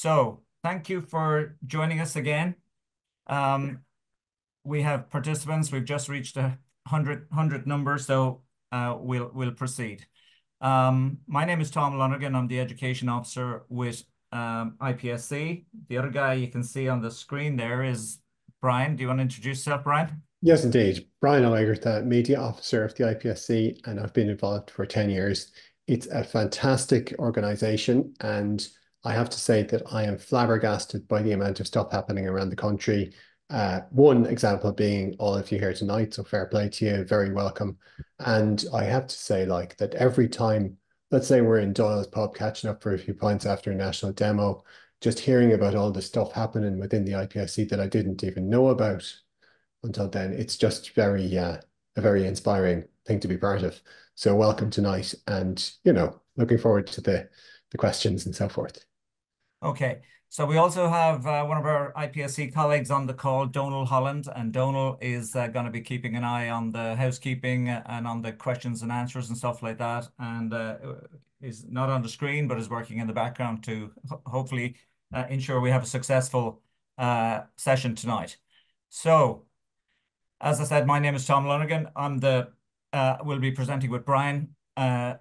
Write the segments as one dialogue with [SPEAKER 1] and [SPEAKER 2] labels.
[SPEAKER 1] So thank you for joining us again. Um, we have participants. We've just reached a hundred hundred number, so uh, we'll we'll proceed. Um, my name is Tom Lonergan. I'm the education officer with um, IPSC. The other guy you can see on the screen there is Brian. Do you want to introduce yourself, Brian?
[SPEAKER 2] Yes, indeed. Brian the Media Officer of the IPSC, and I've been involved for 10 years. It's a fantastic organization, and I have to say that I am flabbergasted by the amount of stuff happening around the country. Uh, one example being all of you here tonight, so fair play to you, very welcome. And I have to say, like, that every time, let's say we're in Doyle's pub catching up for a few pints after a national demo, just hearing about all the stuff happening within the IPSC that I didn't even know about until then. It's just very uh, a very inspiring thing to be part of. So welcome tonight, and you know, looking forward to the the questions and so forth.
[SPEAKER 1] Okay. So we also have uh, one of our IPSC colleagues on the call, Donal Holland, and Donal is uh, going to be keeping an eye on the housekeeping and on the questions and answers and stuff like that. And uh, is not on the screen, but is working in the background to ho hopefully uh, ensure we have a successful uh, session tonight. So as I said, my name is Tom Lonergan. I'm the, uh, will be presenting with Brian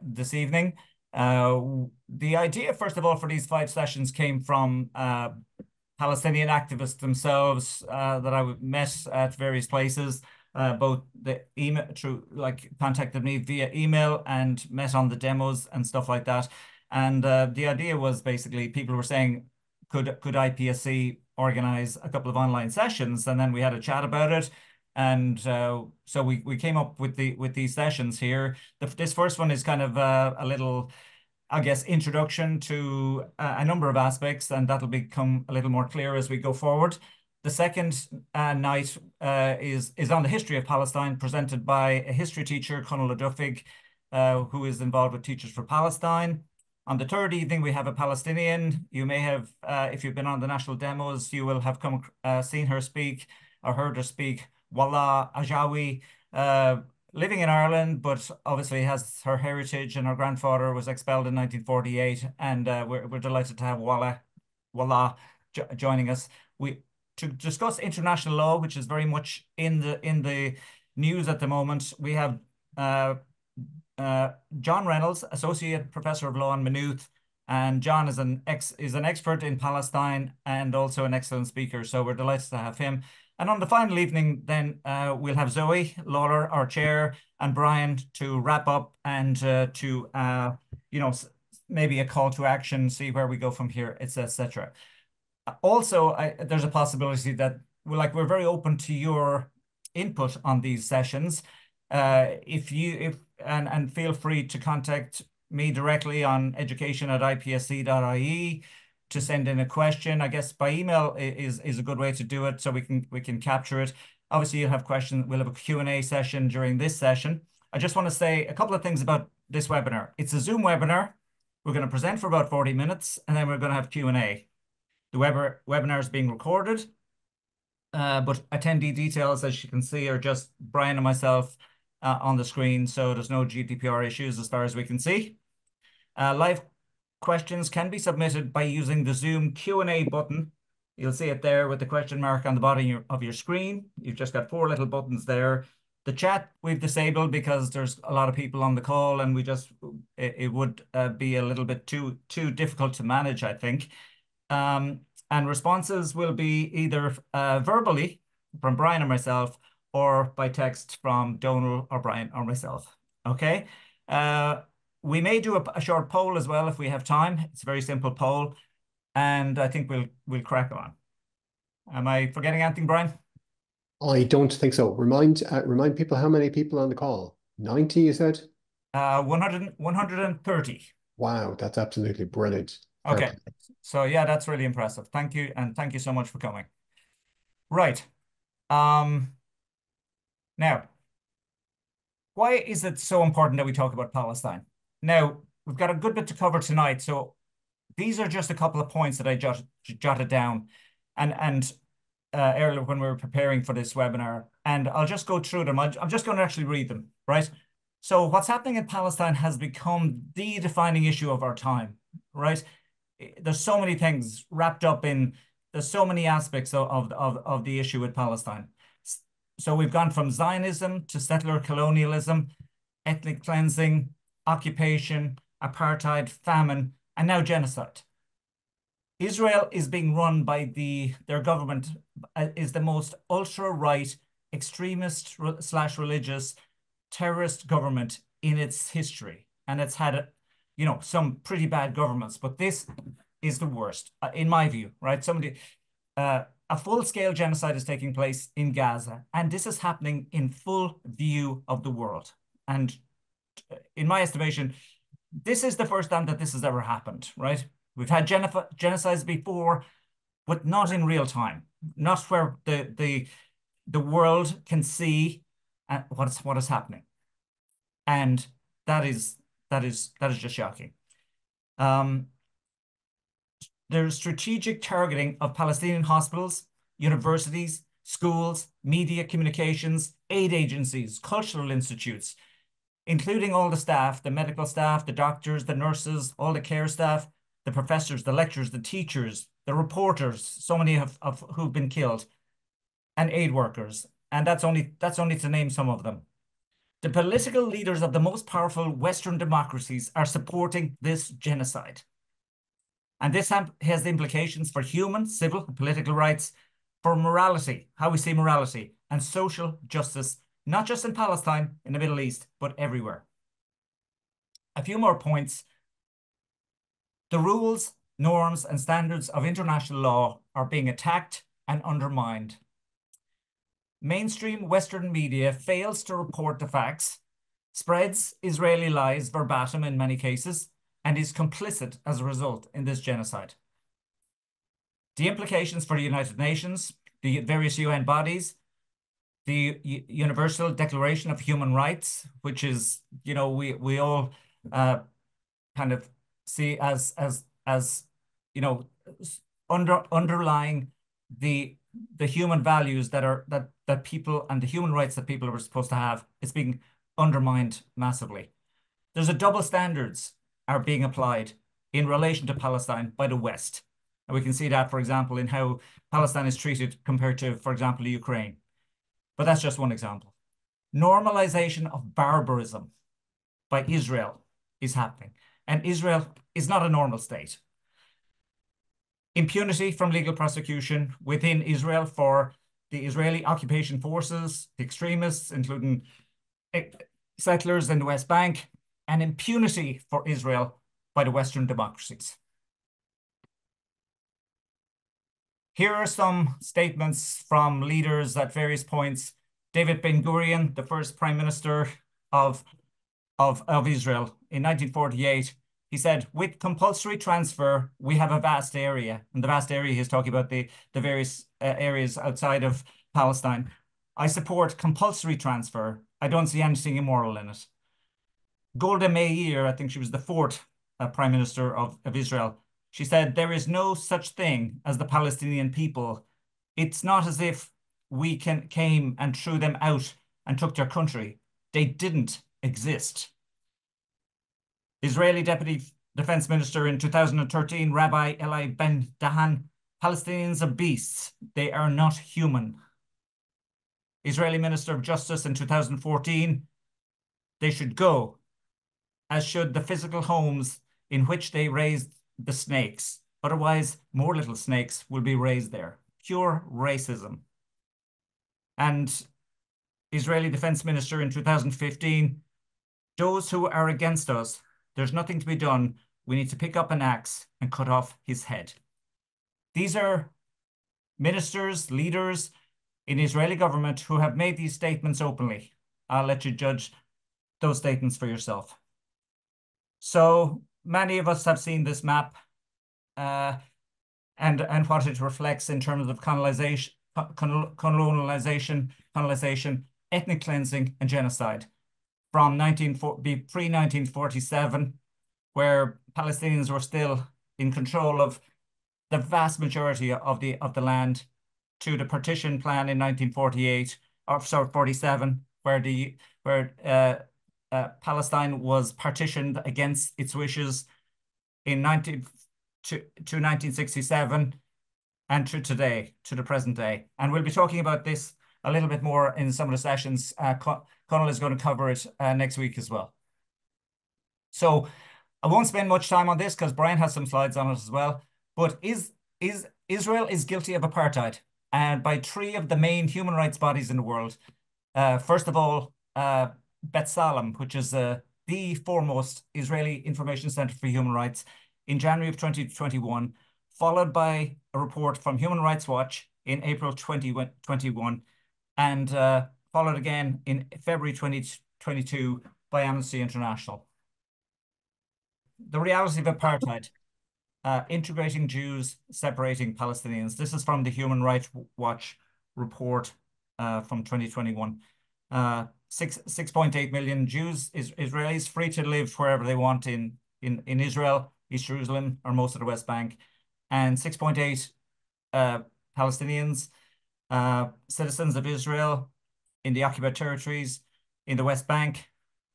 [SPEAKER 1] this evening. Uh, the idea, first of all, for these five sessions came from uh, Palestinian activists themselves uh, that I met at various places. Uh, both the email through like contacted me via email and met on the demos and stuff like that. And the idea was basically people were saying, could could IPSC organize a couple of online sessions? And then we had a chat about it and uh, so we, we came up with the with these sessions here. The, this first one is kind of uh, a little, I guess, introduction to a, a, number of aspects, and that'll become a little more clear as we go forward. The second uh, night uh, is is on the history of Palestine, presented by a history teacher, Conal Duffig, uh, who is involved with Teachers for Palestine. On the third evening, we have a Palestinian. You may have, uh, if you've been on the national demos, you will have come seen her speak or heard her speak Walaa Ajawi, uh, living in Ireland, but obviously has her heritage and her grandfather was expelled in 1948. And uh, we're, we're delighted to have Walaa, Walaa jo joining us. We To discuss international law, which is very much in the in the news at the moment, we have uh, uh, John Reynolds, Associate Professor of Law in Maynooth, and John is an ex is an expert in Palestine and also an excellent speaker. So we're delighted to have him. And on the final evening, then uh, we'll have Zoe Lawlor, our chair, and Brian to wrap up and uh, to, uh, you know, maybe a call to action, see where we go from here, etc. Also, I, there's a possibility that we're like we're very open to your input on these sessions. Uh, if you if and and feel free to contact me directly on education at ipsc.ie to send in a question. I guess by email is is a good way to do it, so we can we can capture it. Obviously, you'll have questions. We'll have a Q&A session during this session. I just want to say a couple of things about this webinar. It's a Zoom webinar. We're going to present for about 40 minutes, and then we're going to have Q&A. The web webinar is being recorded, uh, but attendee details, as you can see, are just Brian and myself uh, on the screen, so there's no GDPR issues as far as we can see. Uh, live Questions can be submitted by using the Zoom Q&A button. You'll see it there with the question mark on the bottom of your screen. You've just got four little buttons there. The chat we've disabled because there's a lot of people on the call and we just, it, it would uh, be a little bit too, too difficult to manage, I think. Um, and responses will be either uh, verbally from Brian or myself or by text from Donal or Brian or myself. Okay. Uh, we may do a, a, short poll as well if we have time. It's a very simple poll, and I think we'll we'll crack on. Am I forgetting anything, Brian?
[SPEAKER 2] I don't think so. Remind uh, remind people how many people on the call. 90, you said?
[SPEAKER 1] Uh, 100, 130.
[SPEAKER 2] Wow, that's absolutely brilliant.
[SPEAKER 1] Okay. Perfect. So yeah, that's really impressive. Thank you. And thank you so much for coming. Right. Um, now, why is it so important that we talk about Palestine? Now, we've got a good bit to cover tonight, so these are just a couple of points that I jot, jotted down and, and uh, earlier when we were preparing for this webinar, and I'll just go through them. I'm just going to actually read them, right? So what's happening in Palestine has become the defining issue of our time, right? there's so many things wrapped up in, there's so many aspects of, of, of the issue with Palestine. So we've gone from Zionism to settler colonialism, ethnic cleansing, occupation, apartheid, famine, and now genocide. Israel is being run by the their government uh, is the most ultra right extremist slash religious terrorist government in its history, and it's had you know some pretty bad governments, but this is the worst uh, in my view. Right, somebody. Uh, a full-scale genocide is taking place in Gaza, and this is happening in full view of the world. And in my estimation, this is the first time that this has ever happened, right? We've had genocides before, but not in real time, not where the the the world can see uh, what is what is happening, and that is that is that is just shocking. Um, there's strategic targeting of Palestinian hospitals, universities, schools, media communications, aid agencies, cultural institutes, including all the staff, the medical staff, the doctors, the nurses, all the care staff, the professors, the lecturers, the teachers, the reporters, so many of, of who've been killed, and aid workers. And that's only that's only to name some of them. The political leaders of the most powerful Western democracies are supporting this genocide. And this has implications for human, civil, and political rights, for morality, how we see morality, and social justice, not just in Palestine, in the Middle East, but everywhere. A few more points the rules, norms, and standards of international law are being attacked and undermined. Mainstream Western media fails to report the facts, spreads Israeli lies verbatim in many cases, and is complicit as a result in this genocide. The implications for the United Nations, the various UN bodies, the U Universal Declaration of Human Rights, which is, you know, we, we all uh, kind of see as as as you know under underlying the the human values that are that that people and the human rights that people are supposed to have is being undermined massively. There's a double standards are being applied in relation to Palestine by the West. And we can see that, for example, in how Palestine is treated compared to, for example, Ukraine. But that's just one example. Normalization of barbarism by Israel is happening and Israel is not a normal state. Impunity from legal prosecution within Israel for the Israeli occupation forces, the extremists, including eh, settlers in the West Bank, and impunity for Israel by the Western democracies. Here are some statements from leaders at various points. David Ben Gurion, the first prime minister of, of, of Israel in 1948, he said, with compulsory transfer, we have a vast area. And the vast area he's talking about the, the various uh, areas outside of Palestine. I support compulsory transfer. I don't see anything immoral in it. Golda Meir, I think she was the fourth uh, prime minister of, of Israel, she said, there is no such thing as the Palestinian people. It's not as if we can, came and threw them out and took their country. They didn't exist. Israeli Deputy Defense Minister in 2013, Rabbi Eli Ben Dahan, Palestinians are beasts. They are not human. Israeli Minister of Justice in 2014, they should go, as should the physical homes in which they raised the snakes. Otherwise, more little snakes will be raised there. Pure racism. And Israeli Defense Minister in 2015, those who are against us there's nothing to be done. We need to pick up an axe and cut off his head. These are ministers, leaders in Israeli government who have made these statements openly. I'll let you judge those statements for yourself. So many of us have seen this map uh, and, and what it reflects in terms of colonization, colonization, colonization, ethnic cleansing, and genocide. From 19, pre-1947, where Palestinians were still in control of the vast majority of the of the land, to the partition plan in 1948 or sorry 47, where the where uh, uh, Palestine was partitioned against its wishes in 19 to, to 1967 and to today, to the present day. And we'll be talking about this a little bit more in some of the sessions. Uh, Conal is going to cover it uh, next week as well. So I won't spend much time on this because Brian has some slides on it as well. But is is Israel is guilty of apartheid and by three of the main human rights bodies in the world. Uh, first of all, uh, B'Tselem, which is uh, the foremost Israeli Information Center for Human Rights in January of 2021, followed by a report from Human Rights Watch in April 2021, and uh, followed again in February 2022 by Amnesty International. The reality of apartheid, uh, integrating Jews, separating Palestinians. This is from the Human Rights Watch report uh, from 2021. Uh, six 6.8 million Jews, is, Israelis free to live wherever they want in, in, in Israel, East Jerusalem, or most of the West Bank, and 6.8 uh, Palestinians, uh, citizens of Israel in the occupied territories, in the West Bank,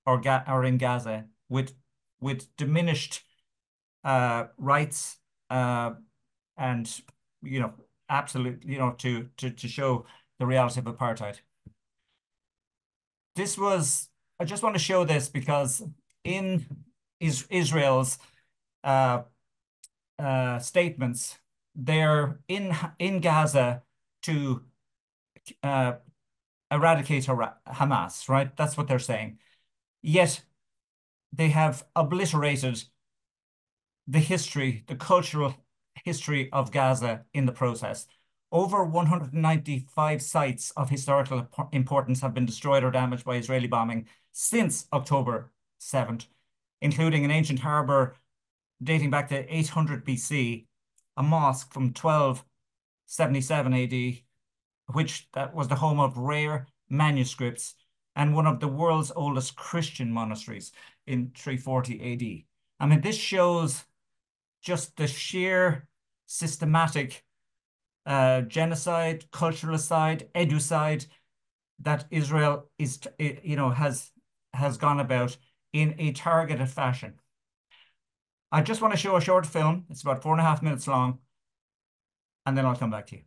[SPEAKER 1] or, Ga or in Gaza, with, with diminished uh, rights uh, and, you know, absolutely, you know, to, to, to show the reality of apartheid this was, I just want to show this because in is Israel's uh, uh, statements, they're in, in Gaza to uh, eradicate Hamas, right? That's what they're saying. Yet they have obliterated the history, the cultural history of Gaza in the process. Over 195 sites of historical importance have been destroyed or damaged by Israeli bombing since October 7th, including an ancient harbour dating back to 800 BC, a mosque from 1277 AD, which that was the home of rare manuscripts, and one of the world's oldest Christian monasteries in 340 AD. I mean, this shows just the sheer systematic uh, genocide, culturalist educide that Israel is, you know, has has gone about in a targeted fashion. I just want to show a short film. It's about four and a half minutes long, and then I'll come back to you.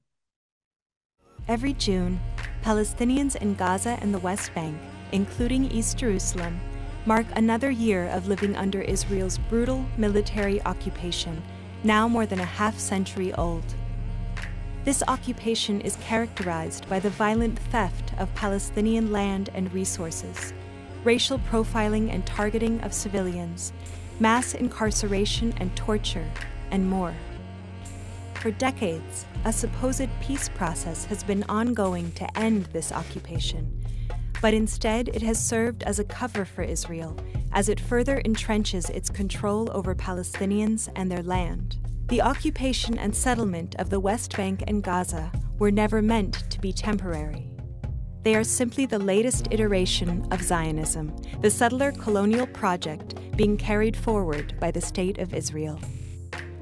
[SPEAKER 3] Every June, Palestinians in Gaza and the West Bank, including East Jerusalem, mark another year of living under Israel's brutal military occupation, now more than a half century old. This occupation is characterized by the violent theft of Palestinian land and resources, racial profiling and targeting of civilians, mass incarceration and torture, and more. For decades, a supposed peace process has been ongoing to end this occupation, but instead it has served as a cover for Israel as it further entrenches its control over Palestinians and their land. The occupation and settlement of the West Bank and Gaza were never meant to be temporary. They are simply the latest iteration of Zionism, the settler colonial project being carried forward by the State of Israel.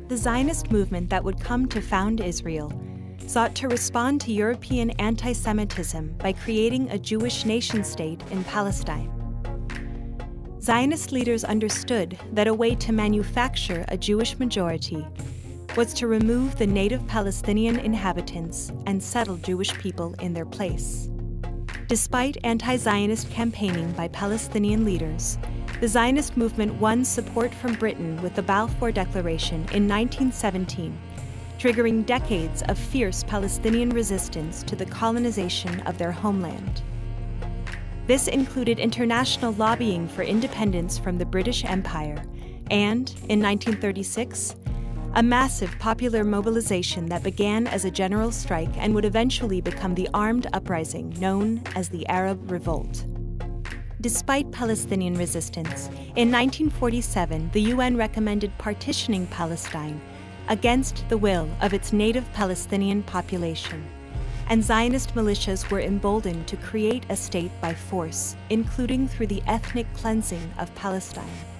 [SPEAKER 3] The Zionist movement that would come to found Israel sought to respond to European anti Semitism by creating a Jewish nation state in Palestine. Zionist leaders understood that a way to manufacture a Jewish majority was to remove the native Palestinian inhabitants and settle Jewish people in their place. Despite anti Zionist campaigning by Palestinian leaders, the Zionist movement won support from Britain with the Balfour Declaration in 1917, triggering decades of fierce Palestinian resistance to the colonization of their homeland. This included international lobbying for independence from the British Empire and, in 1936, a massive popular mobilization that began as a general strike and would eventually become the armed uprising known as the Arab Revolt. Despite Palestinian resistance, in 1947 the UN recommended partitioning Palestine against the will of its native Palestinian population. And Zionist militias were emboldened to create a state by force, including through the ethnic cleansing of Palestine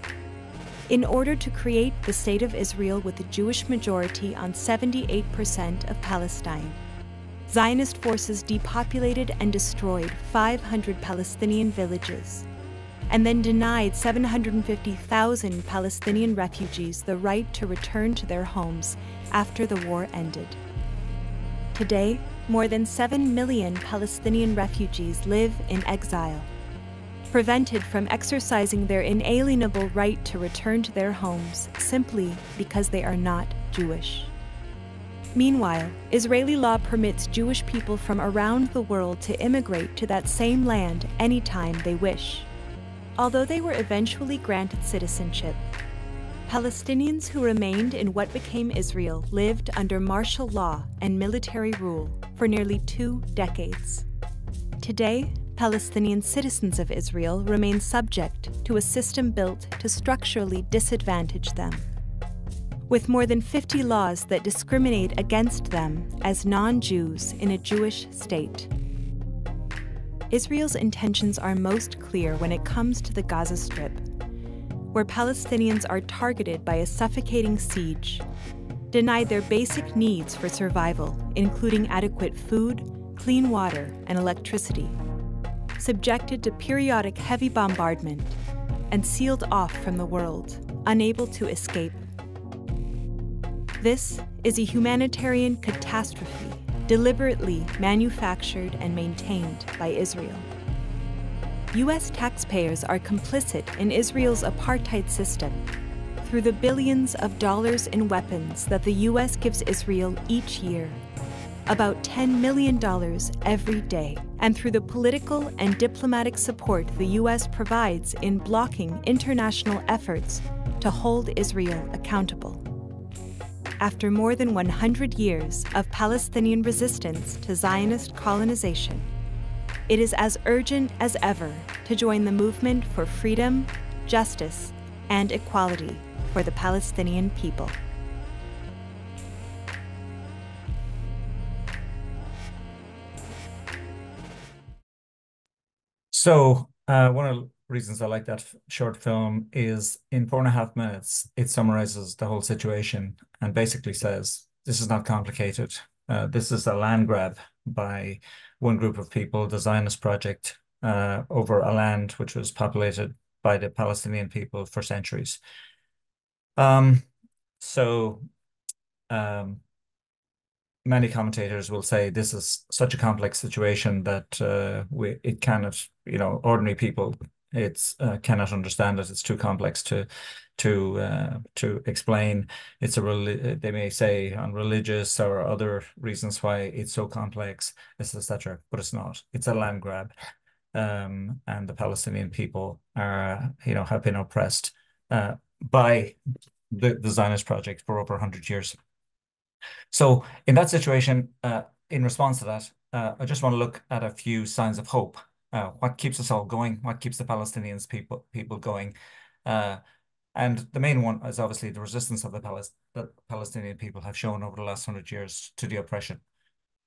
[SPEAKER 3] in order to create the State of Israel with a Jewish majority on 78% of Palestine. Zionist forces depopulated and destroyed 500 Palestinian villages. and then denied 750,000 Palestinian refugees the right to return to their homes after the war ended. Today, more than 7 million Palestinian refugees live in exile, prevented from exercising their inalienable right to return to their homes simply because they are not Jewish. Meanwhile, Israeli law permits Jewish people from around the world to immigrate to that same land anytime they wish. Although they were eventually granted citizenship, Palestinians who remained in what became Israel lived under martial law and military rule for nearly two decades. Today, Palestinian citizens of Israel remain subject to a system built to structurally disadvantage them. With more than 50 laws that discriminate against them as non Jews in a Jewish state. Israel's intentions are most clear when it comes to the Gaza Strip where Palestinians are targeted by a suffocating siege, denied their basic needs for survival, including adequate food, clean water, and electricity, subjected to periodic heavy bombardment, and sealed off from the world, unable to escape. This is a humanitarian catastrophe deliberately manufactured and maintained by Israel. U.S. taxpayers are complicit in Israel's apartheid system through the billions of dollars in weapons that the U.S. gives Israel each year, about $10 million every day, and through the political and diplomatic support the U.S. provides in blocking international efforts to hold Israel accountable. After more than 100 years of Palestinian resistance to Zionist colonization, it is as urgent as ever to join the movement for freedom, justice, and equality for the Palestinian people.
[SPEAKER 1] So, uh, one of the reasons I like that short film is in four and a half minutes, it summarizes the whole situation and basically says this is not complicated. Uh, this is a land grab by one group of people, the Zionist project, uh, over a land which was populated by the Palestinian people for centuries. Um, so um, many commentators will say this is such a complex situation that uh, we it cannot, you know, ordinary people it's uh, cannot understand it. It's too complex to to uh, to explain. It's a they may say on religious or other reasons why it's so complex, etc. But it's not. It's a land grab, um, and the Palestinian people are you know have been oppressed uh, by the, the Zionist project for over hundred years. So in that situation, uh, in response to that, uh, I just want to look at a few signs of hope uh, what keeps us all going, what keeps the Palestinians people people going. Uh, and the main one is obviously the resistance of the, Palis the Palestinian people have shown over the last hundred years to the oppression.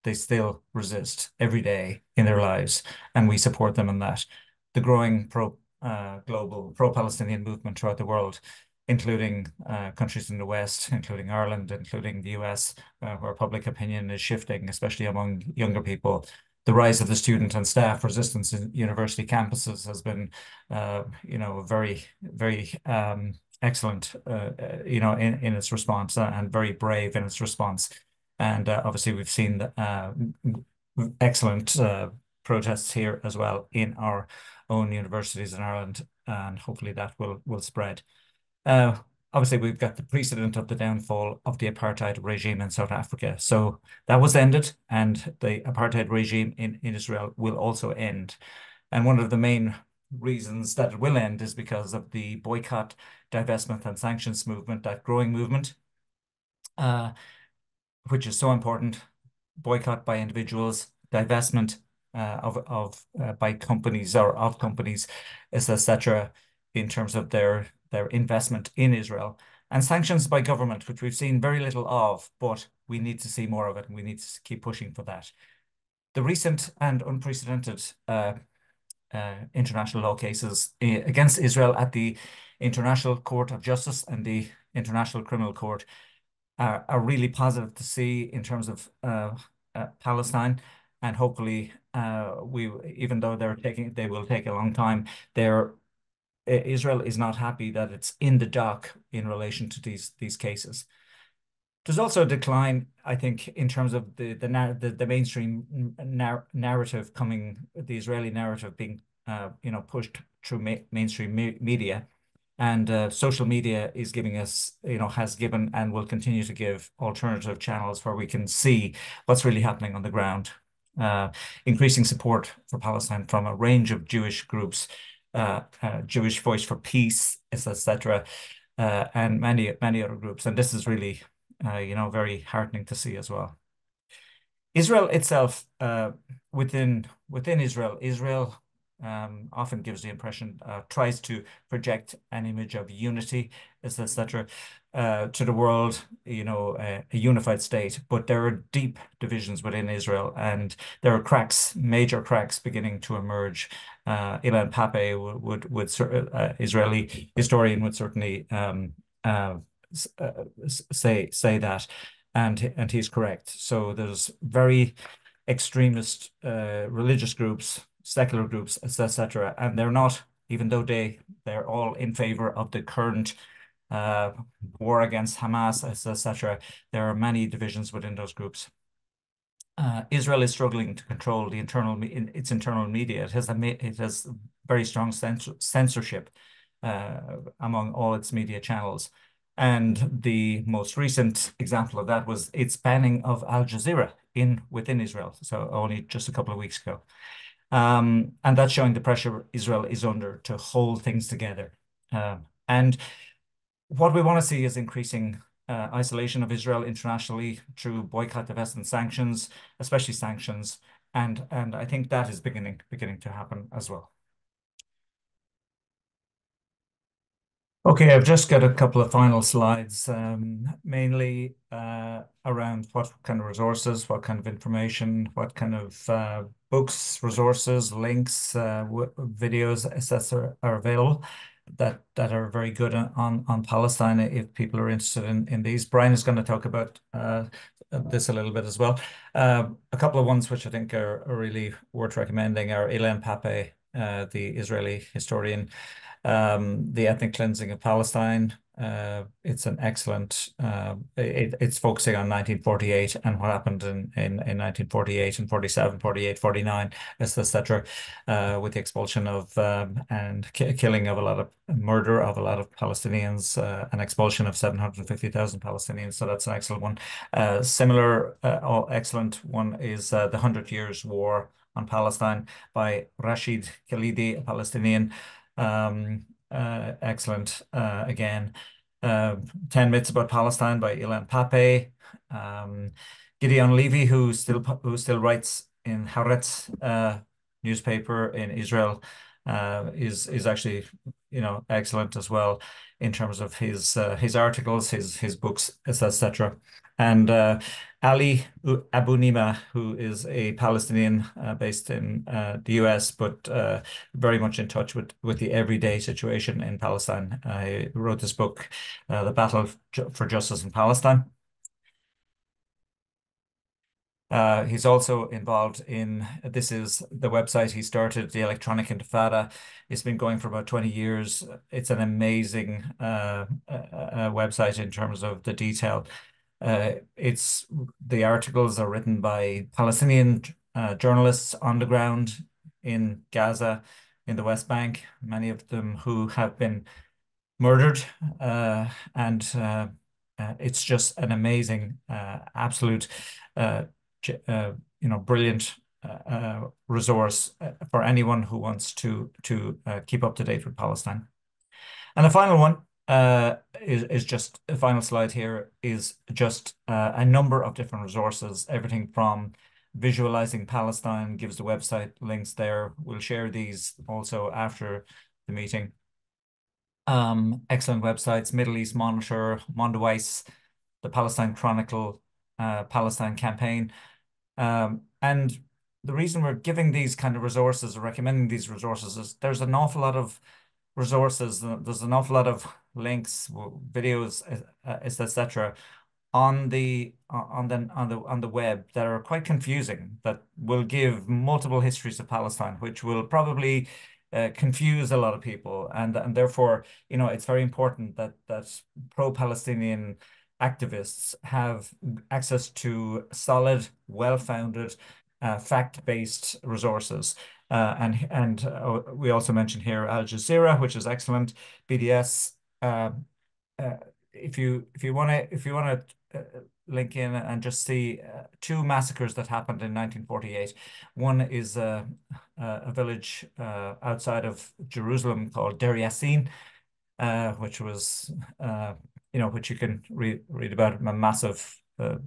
[SPEAKER 1] They still resist every day in their lives, and we support them in that. The growing pro uh, global pro-Palestinian movement throughout the world, including uh, countries in the West, including Ireland, including the US, uh, where public opinion is shifting, especially among younger people, the rise of the student and staff resistance in university campuses has been, uh, you know, very, very um, excellent, uh, uh, you know, in, in its response uh, and very brave in its response. And obviously, we've seen excellent protests here as well in our own universities in Ireland, and hopefully that will will spread obviously we've got the precedent of the downfall of the apartheid regime in South Africa. So that was ended and the apartheid regime in, in Israel will also end. And one of the main reasons that it will end is because of the boycott, divestment and sanctions movement, that growing movement, uh, which is so important, boycott by individuals, divestment uh, of, of uh, by companies or of companies, etc., in terms of their their investment in Israel, and sanctions by government, which we've seen very little of, but we need to see more of it, and we need to keep pushing for that. The recent and unprecedented uh, uh, international law cases uh, against Israel at the International Court of Justice and the International Criminal Court are, are really positive to see in terms of uh, uh, Palestine, and hopefully uh, we, even though they're taking, they will take a long time, they're Israel is not happy that it's in the dock in relation to these these cases. There's also a decline, I think, in terms of the the the, the mainstream nar narrative coming, the Israeli narrative being, uh, you know, pushed through ma mainstream me media, and uh, social media is giving us, you know, has given and will continue to give alternative channels where we can see what's really happening on the ground. Uh, increasing support for Palestine from a range of Jewish groups, uh, uh, Jewish Voice for Peace, etc., uh, and many many other groups. And this is really you know, very heartening to see as well. Israel itself, within within Israel, Israel um, often gives the impression, tries to project an image of unity, etc., uh, to the world, you know, a, a, unified state. But there are deep divisions within Israel, and there are cracks, major cracks, beginning to emerge. Uh, Ilan Pappé would would, would uh, Israeli historian would certainly um, uh, uh, say say that, and and he's correct. So there's very extremist uh, religious groups, secular groups, etc., and they're not, even though they they're all in favor of the current uh, war against Hamas, etc. There are many divisions within those groups. Uh, Israel is struggling to control the internal in its internal media. It has a it has very strong censorship uh, among all its media channels. And the most recent example of that was its banning of Al Jazeera in within Israel. So only just a couple of weeks ago. Um, and that's showing the pressure Israel is under to hold things together. Um, and what we want to see is increasing uh, isolation of Israel internationally through boycott, divestment, sanctions, especially sanctions. And, and I think that is beginning, beginning to happen as well. Okay, I've just got a couple of final slides, um, mainly uh, around what kind of resources, what kind of information, what kind of uh, books, resources, links, uh, videos, etc., are available that that are very good on on Palestine. If people are interested in in these, Brian is going to talk about uh, this a little bit as well. Uh, a couple of ones which I think are, are really worth recommending are Ilan Pappé, uh, the Israeli historian um, the ethnic cleansing of Palestine. Uh, it's an excellent. Uh, it, it's focusing on 1948 and what happened in, in, in 1948 and 47, 48, 49, etc. Uh, with the expulsion of um, and killing of a lot of murder of a lot of Palestinians, uh, an expulsion of 750,000 Palestinians. So that's an excellent one. Uh, similar, uh, excellent one is the Hundred Years' War on Palestine by Rashid Khalidi, a Palestinian. Um, excellent. Uh, again, uh, 10 Myths About Palestine by Ilan Pappé. Um, Gideon Levy, who still who still writes in Haaretz uh, newspaper in Israel, uh, is is actually you know excellent as well in terms of his uh, his articles, his his books, etc. And uh, Ali Abunimah, who is a Palestinian uh, based in uh, the US, but uh, very much in touch with, with the everyday situation in Palestine. I wrote this book, uh, The Battle for Justice in Palestine. Uh, he's also involved in, this is the website he started, the Electronic Intifada. It's been going for about 20 years. It's an amazing website in terms of the detail. Uh, it's the articles are written by Palestinian uh, journalists on the ground in Gaza, in the West Bank, many of them who have been murdered. Uh, and uh, uh, it's just an amazing, uh, absolute, you know, brilliant resource for anyone who wants to to keep up to date with Palestine. And the final one uh, is, is just the final slide here is just uh, a number of different resources, everything from visualizing Palestine gives the website links there. We'll share these also after the meeting. Um, excellent websites, Middle East Monitor, Mondoweiss, the Palestine Chronicle, uh, Palestine Campaign. Um, and the reason we're giving these kind of resources or recommending these resources is there's an awful lot of resources. There's an awful lot of links, videos, etc. on the on the on the on the web that are quite confusing. That will give multiple histories of Palestine, which will probably uh, confuse a lot of people, and and therefore, you know, it's very important that that pro-Palestinian activists have access to solid, well-founded, uh, fact-based resources. Uh, and and uh, we also mentioned here Al Jazeera, which is excellent. BDS. Uh, uh, if you if you want to if you want to uh, link in and just see two massacres that happened in 1948. One is a a village outside of Jerusalem called Deir Yassin, which was you know which you can read read about a massive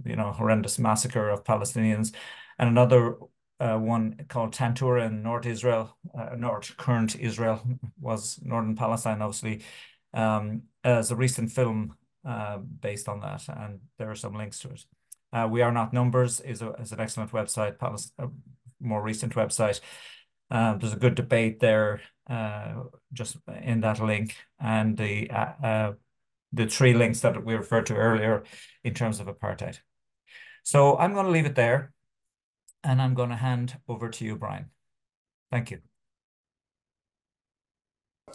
[SPEAKER 1] you know horrendous massacre of Palestinians, and another uh, one called Tantura in North Israel, uh, North current Israel was northern Palestine, obviously. Um, as a recent film uh, based on that, and there are some links to it. Uh, we Are Not Numbers is, a, is an excellent website, a more recent website. Uh, there's a good debate there uh, just in that link, and the uh, the three links that we referred to earlier in terms of apartheid. So I'm going to leave it there and I'm going to hand over to you, Brian. Thank you.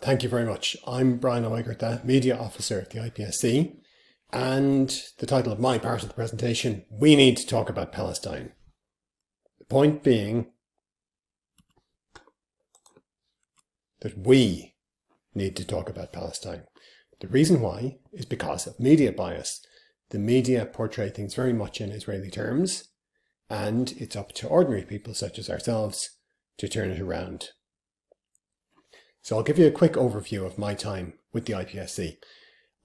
[SPEAKER 2] Thank you very much. I'm Brian Ó Éigeartaigh, Media Officer at the IPSC, and the title of my part of the presentation, We Need to Talk About Palestine. The point being that we need to talk about Palestine. The reason why is because of media bias. The media portray things very much in Israeli terms, and it's up to ordinary people such as ourselves to turn it around. So I'll give you a quick overview of my time with the IPSC.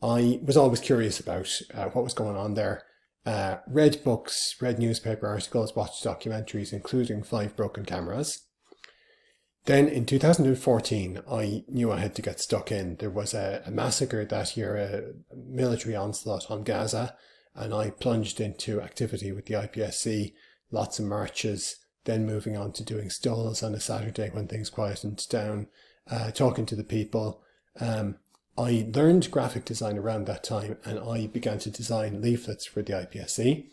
[SPEAKER 2] I was always curious about uh, what was going on there. Uh, read books, read newspaper articles, watched documentaries, including Five Broken Cameras. Then in 2014, I knew I had to get stuck in. There was a, a massacre that year, a military onslaught on Gaza, and I plunged into activity with the IPSC lots of marches, then moving on to doing stalls on a Saturday when things quietened down, uh, talking to the people. Um, I learned graphic design around that time and I began to design leaflets for the IPSC.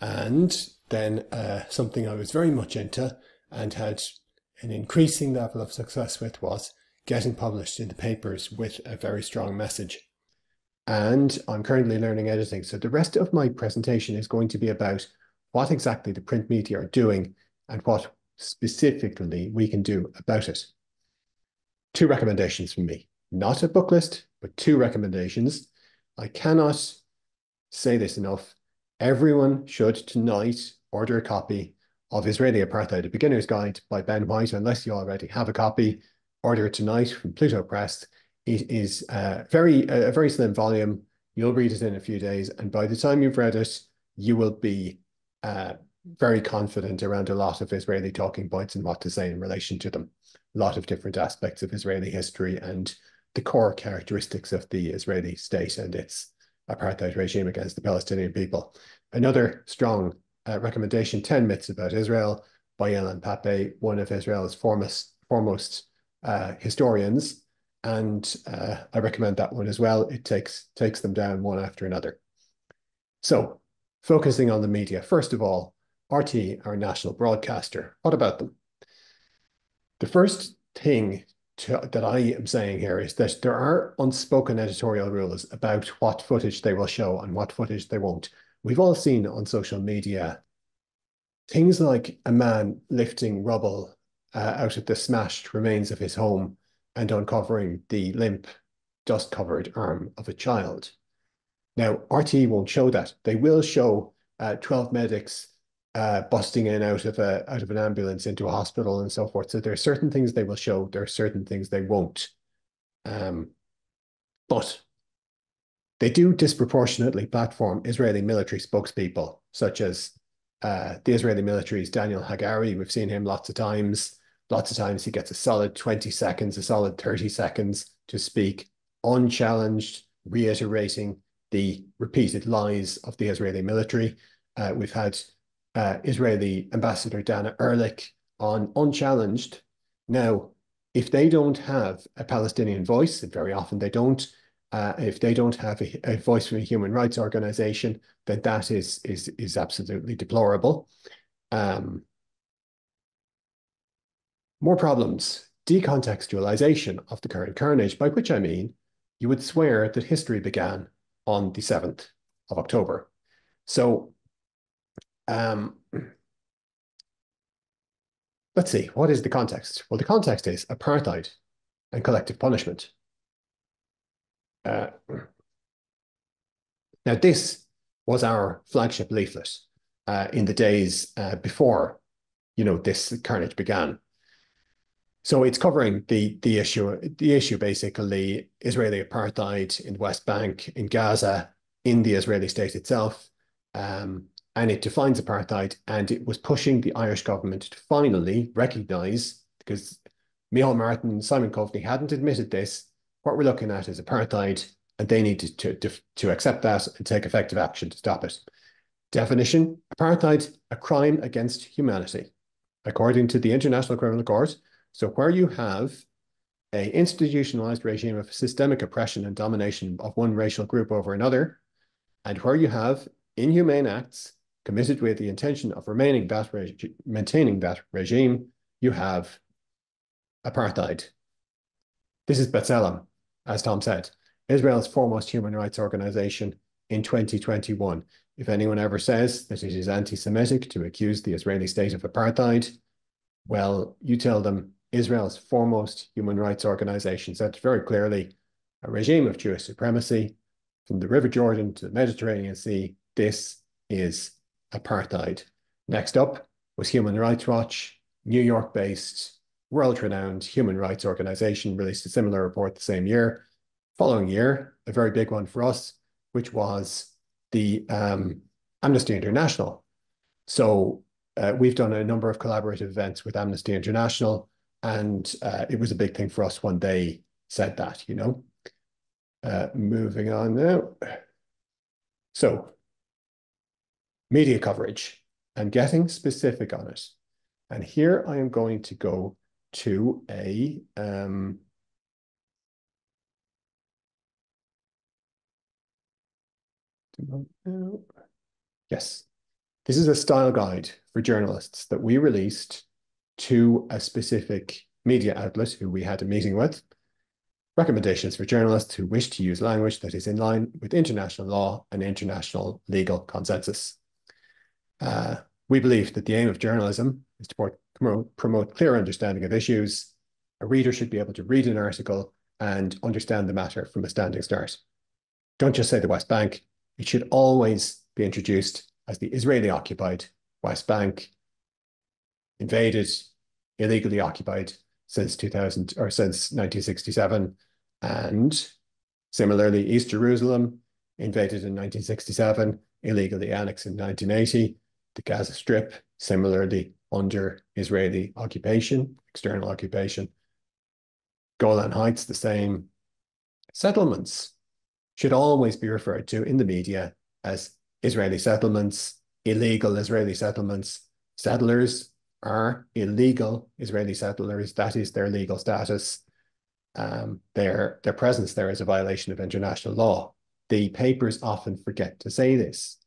[SPEAKER 2] And then uh, something I was very much into and had an increasing level of success with was getting published in the papers with a very strong message. And I'm currently learning editing. So the rest of my presentation is going to be about what exactly the print media are doing and what specifically we can do about it. Two recommendations from me, not a book list, but two recommendations. I cannot say this enough. Everyone should tonight order a copy of Israeli Apartheid, a beginner's guide by Ben White, unless you already have a copy. Order it tonight from Pluto Press. It is a very, a very slim volume. You'll read it in a few days, and by the time you've read it, you will be uh, very confident around a lot of Israeli talking points and what to say in relation to them. A lot of different aspects of Israeli history and the core characteristics of the Israeli state and its apartheid regime against the Palestinian people. Another strong uh, recommendation, 10 Myths About Israel by Ilan Pappé, one of Israel's foremost, foremost uh, historians. And uh, I recommend that one as well. It takes, takes them down one after another. So Focusing on the media, first of all, RTÉ, our national broadcaster. What about them? The first thing to, that I am saying here is that there are unspoken editorial rules about what footage they will show and what footage they won't. We've all seen on social media things like a man lifting rubble uh, out of the smashed remains of his home and uncovering the limp, dust covered arm of a child. Now, RTÉ won't show that. They will show uh, 12 medics uh, busting in out of a out of an ambulance into a hospital and so forth. So there are certain things they will show. There are certain things they won't. Um, but they do disproportionately platform Israeli military spokespeople, such as uh, the Israeli military's Daniel Hagari. We've seen him lots of times. Lots of times he gets a solid 20 seconds, a solid 30 seconds to speak, unchallenged, reiterating the repeated lies of the Israeli military. Uh, we've had uh, Israeli Ambassador Dana Erlich on unchallenged. Now, if they don't have a Palestinian voice, and very often they don't, uh, if they don't have a, a, voice from a human rights organization, then that is is is absolutely deplorable. Um, more problems. decontextualization of the current carnage, by which I mean you would swear that history began on the 7th of October. So um, let's see, what is the context? Well, the context is apartheid and collective punishment. Uh, now, this was our flagship leaflet uh, in the days uh, before, you know, this carnage began. So it's covering the the issue, the issue basically Israeli apartheid in the West Bank, in Gaza, in the Israeli state itself, um, and it defines apartheid. And it was pushing the Irish government to finally recognise, because Micheál Martin and Simon Coveney hadn't admitted this. What we're looking at is apartheid, and they need to, to, to accept that and take effective action to stop it. Definition apartheid, a crime against humanity. According to the International Criminal Court, so where you have a institutionalized regime of systemic oppression and domination of one racial group over another, and where you have inhumane acts committed with the intention of remaining that maintaining that regime, you have apartheid. This is B'Tselem, as Tom said, Israel's foremost human rights organization in 2021. If anyone ever says that it is anti-Semitic to accuse the Israeli state of apartheid, well, you tell them Israel's foremost human rights organization said very clearly a regime of Jewish supremacy from the River Jordan to the Mediterranean Sea. This is apartheid. Next up was Human Rights Watch, New York based, world renowned human rights organization, released a similar report the same year. Following year, a very big one for us, which was the um, Amnesty International. So uh, we've done a number of collaborative events with Amnesty International and uh, it was a big thing for us when they said that, you know. Uh, moving on now. So, media coverage and getting specific on it. And here I am going to go to a um, Yes, this is a style guide for journalists that we released to a specific media outlet who we had a meeting with, recommendations for journalists who wish to use language that is in line with international law and international legal consensus. Uh, we believe that the aim of journalism is to promote, clear understanding of issues. A reader should be able to read an article and understand the matter from a standing start. Don't just say the West Bank. It should always be introduced as the Israeli occupied West Bank invaded, illegally occupied since 2000 or since 1967. And similarly, East Jerusalem invaded in 1967, illegally annexed in 1980. The Gaza Strip, similarly under Israeli occupation, external occupation. Golan Heights, the same. Settlements should always be referred to in the media as Israeli settlements, illegal Israeli settlements, settlers, are illegal Israeli settlers. That is their legal status. Um, their, their presence there is a violation of international law. The papers often forget to say this.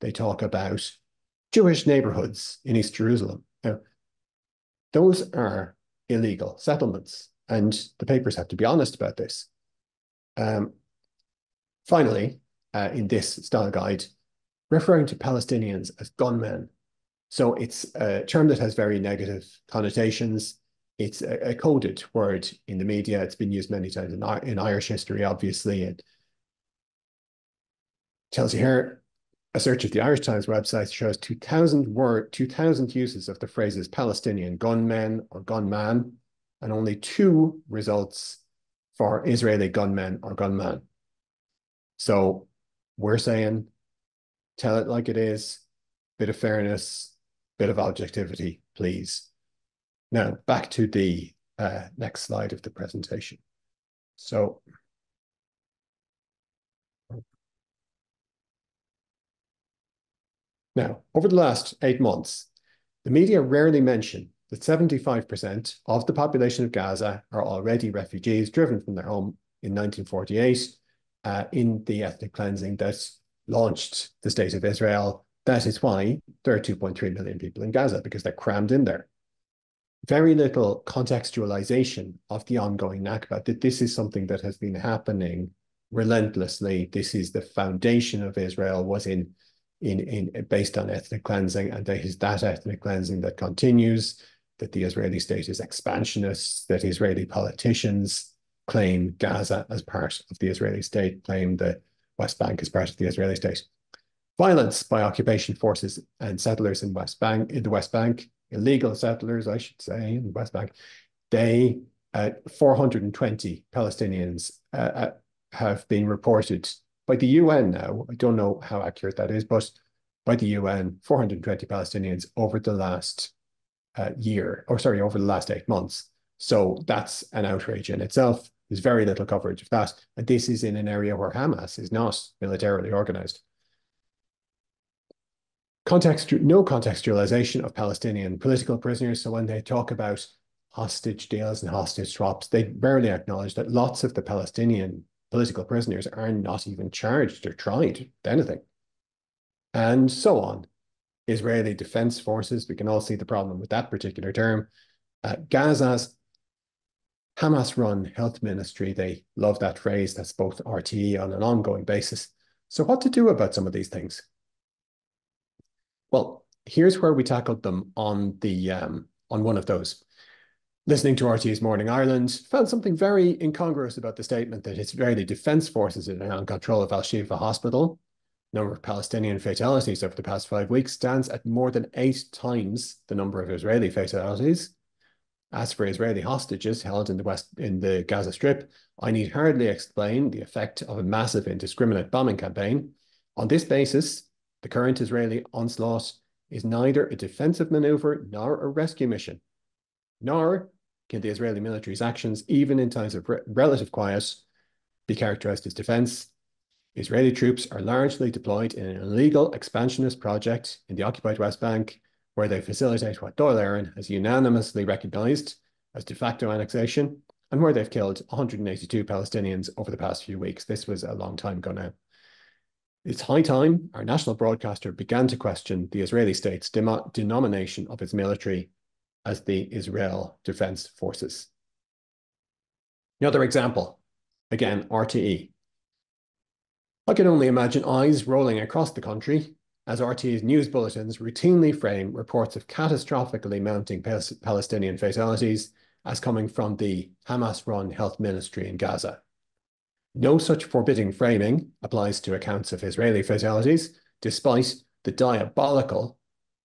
[SPEAKER 2] They talk about Jewish neighborhoods in East Jerusalem. Now, those are illegal settlements, and the papers have to be honest about this. Um, finally, uh, in this style guide, referring to Palestinians as gunmen so it's a term that has very negative connotations. It's a, a coded word in the media. It's been used many times in, in Irish history, obviously. It tells you here, a search of the Irish Times website shows 2,000 word, 2,000 uses of the phrases Palestinian gunmen or gunman, and only two results for Israeli gunmen or gunman. So we're saying, tell it like it is, bit of fairness, bit of objectivity, please. Now, back to the uh, next slide of the presentation. So, now, over the last eight months, the media rarely mention that 75% of the population of Gaza are already refugees driven from their home in 1948 uh, in the ethnic cleansing that launched the State of Israel that is why there are 2.3 million people in Gaza, because they're crammed in there. very little contextualization of the ongoing Nakba, that this is something that has been happening relentlessly. This is the foundation of Israel was in, in, in based on ethnic cleansing, and there is that ethnic cleansing that continues, that the Israeli state is expansionist, that Israeli politicians claim Gaza as part of the Israeli state, claim the West Bank as part of the Israeli state. Violence by occupation forces and settlers in West Bank in the West Bank, illegal settlers, I should say, in the West Bank, they uh, 420 Palestinians uh, uh, have been reported by the UN now. I don't know how accurate that is, but by the UN, 420 Palestinians over the last uh, year, or sorry, over the last eight months. So that's an outrage in itself. There's very little coverage of that. And this is in an area where Hamas is not militarily organized. Context, no contextualization of Palestinian political prisoners. So when they talk about hostage deals and hostage swaps, they barely acknowledge that lots of the Palestinian political prisoners are not even charged or tried with anything. And so on. Israeli Defense Forces, we can all see the problem with that particular term. Uh, Gaza's Hamas-run health ministry, they love that phrase, that's both RTE on an ongoing basis. So what to do about some of these things? Well, here's where we tackled them on the um, on one of those. Listening to RTÉ's Morning Ireland, found something very incongruous about the statement that Israeli defense forces are now in control of Al Shifa Hospital. The Number of Palestinian fatalities over the past five weeks stands at more than eight times the number of Israeli fatalities. As for Israeli hostages held in the West in the Gaza Strip, I need hardly explain the effect of a massive indiscriminate bombing campaign. On this basis, the current Israeli onslaught is neither a defensive maneuver nor a rescue mission, nor the Israeli military's actions, even in times of re relative quiet, be characterized as defense. Israeli troops are largely deployed in an illegal expansionist project in the occupied West Bank, where they facilitate what Dáil Éireann has unanimously recognized as de facto annexation, and where they've killed 182 Palestinians over the past few weeks. This was a long time ago now. It's high time our national broadcaster began to question the Israeli state's denomination of its military as the Israel Defense Forces. Another example, again, RTE. I can only imagine eyes rolling across the country as RTE's news bulletins routinely frame reports of catastrophically mounting Palestinian fatalities as coming from the Hamas-run health ministry in Gaza. No such forbidding framing applies to accounts of Israeli fatalities, despite the diabolical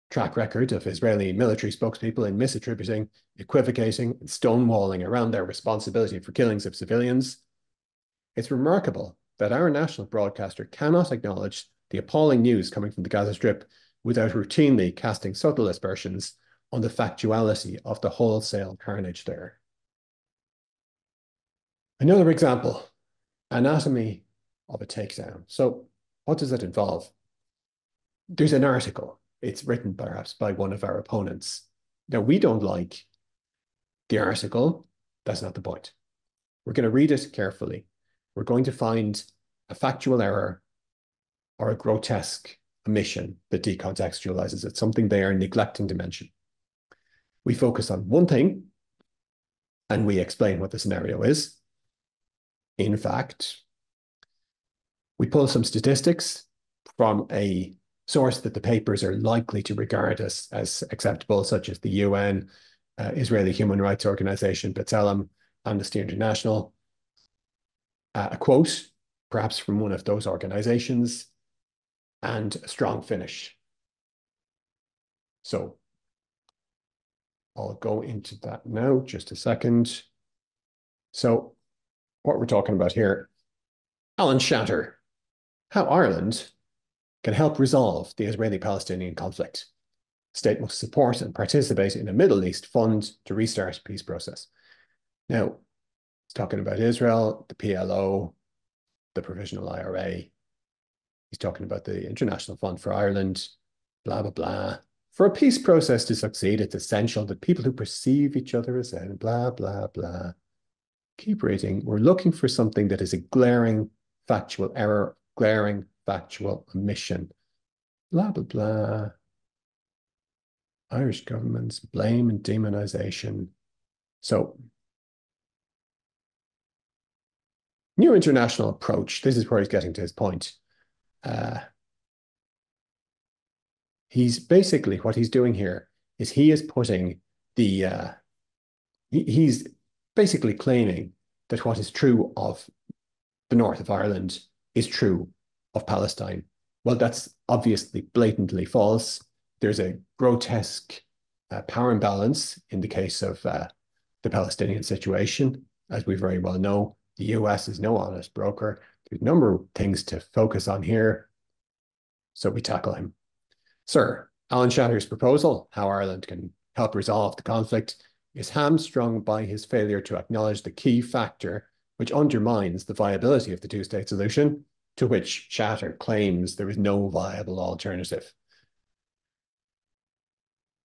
[SPEAKER 2] track record of Israeli military spokespeople in misattributing, equivocating, and stonewalling around their responsibility for killings of civilians. It's remarkable that our national broadcaster cannot acknowledge the appalling news coming from the Gaza Strip without routinely casting subtle aspersions on the factuality of the wholesale carnage there. Another example anatomy of a takedown. So what does that involve? There's an article. It's written perhaps by one of our opponents. Now, we don't like the article. That's not the point. We're going to read it carefully. We're going to find a factual error or a grotesque omission that decontextualizes it, something they are neglecting to mention. We focus on one thing and we explain what the scenario is. In fact, we pull some statistics from a source that the papers are likely to regard as, as acceptable, such as the UN, uh, Israeli Human Rights Organization, B'Tselem, Amnesty International. Uh, a quote, perhaps from one of those organizations, and a strong finish. So I'll go into that now, just a second. So what we're talking about here. Alan Shatter, how Ireland can help resolve the Israeli-Palestinian conflict. State must support and participate in a Middle East fund to restart peace process. Now, he's talking about Israel, the PLO, the Provisional IRA. He's talking about the International Fund for Ireland, blah, blah, blah. For a peace process to succeed, it's essential that people who perceive each other as and blah, blah, blah keep reading. We're looking for something that is a glaring factual error, glaring factual omission. Blah, blah, blah. Irish government's blame and demonization. So, new international approach. This is where he's getting to his point. Uh, he's basically what he's doing here is he is putting the uh, he, he's basically claiming that what is true of the north of Ireland is true of Palestine. Well, that's obviously blatantly false. There's a grotesque uh, power imbalance in the case of uh, the Palestinian situation. As we very well know, the US is no honest broker. There's a number of things to focus on here. So we tackle him. Sir, Alan Shatter's proposal, how Ireland can help resolve the conflict, is hamstrung by his failure to acknowledge the key factor which undermines the viability of the two-state solution, to which Shatter claims there is no viable alternative.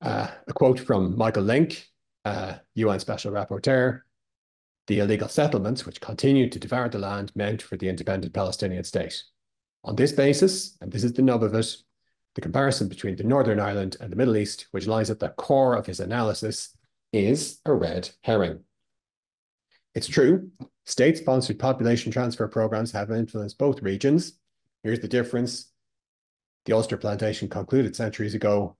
[SPEAKER 2] Uh, a quote from Michael Lynk, uh, UN Special Rapporteur, the illegal settlements which continue to devour the land meant for the independent Palestinian state. On this basis, and this is the nub of it, the comparison between the Northern Ireland and the Middle East, which lies at the core of his analysis, is a red herring. It's true, state-sponsored population transfer programs have influenced both regions. Here's the difference. The Ulster Plantation concluded centuries ago.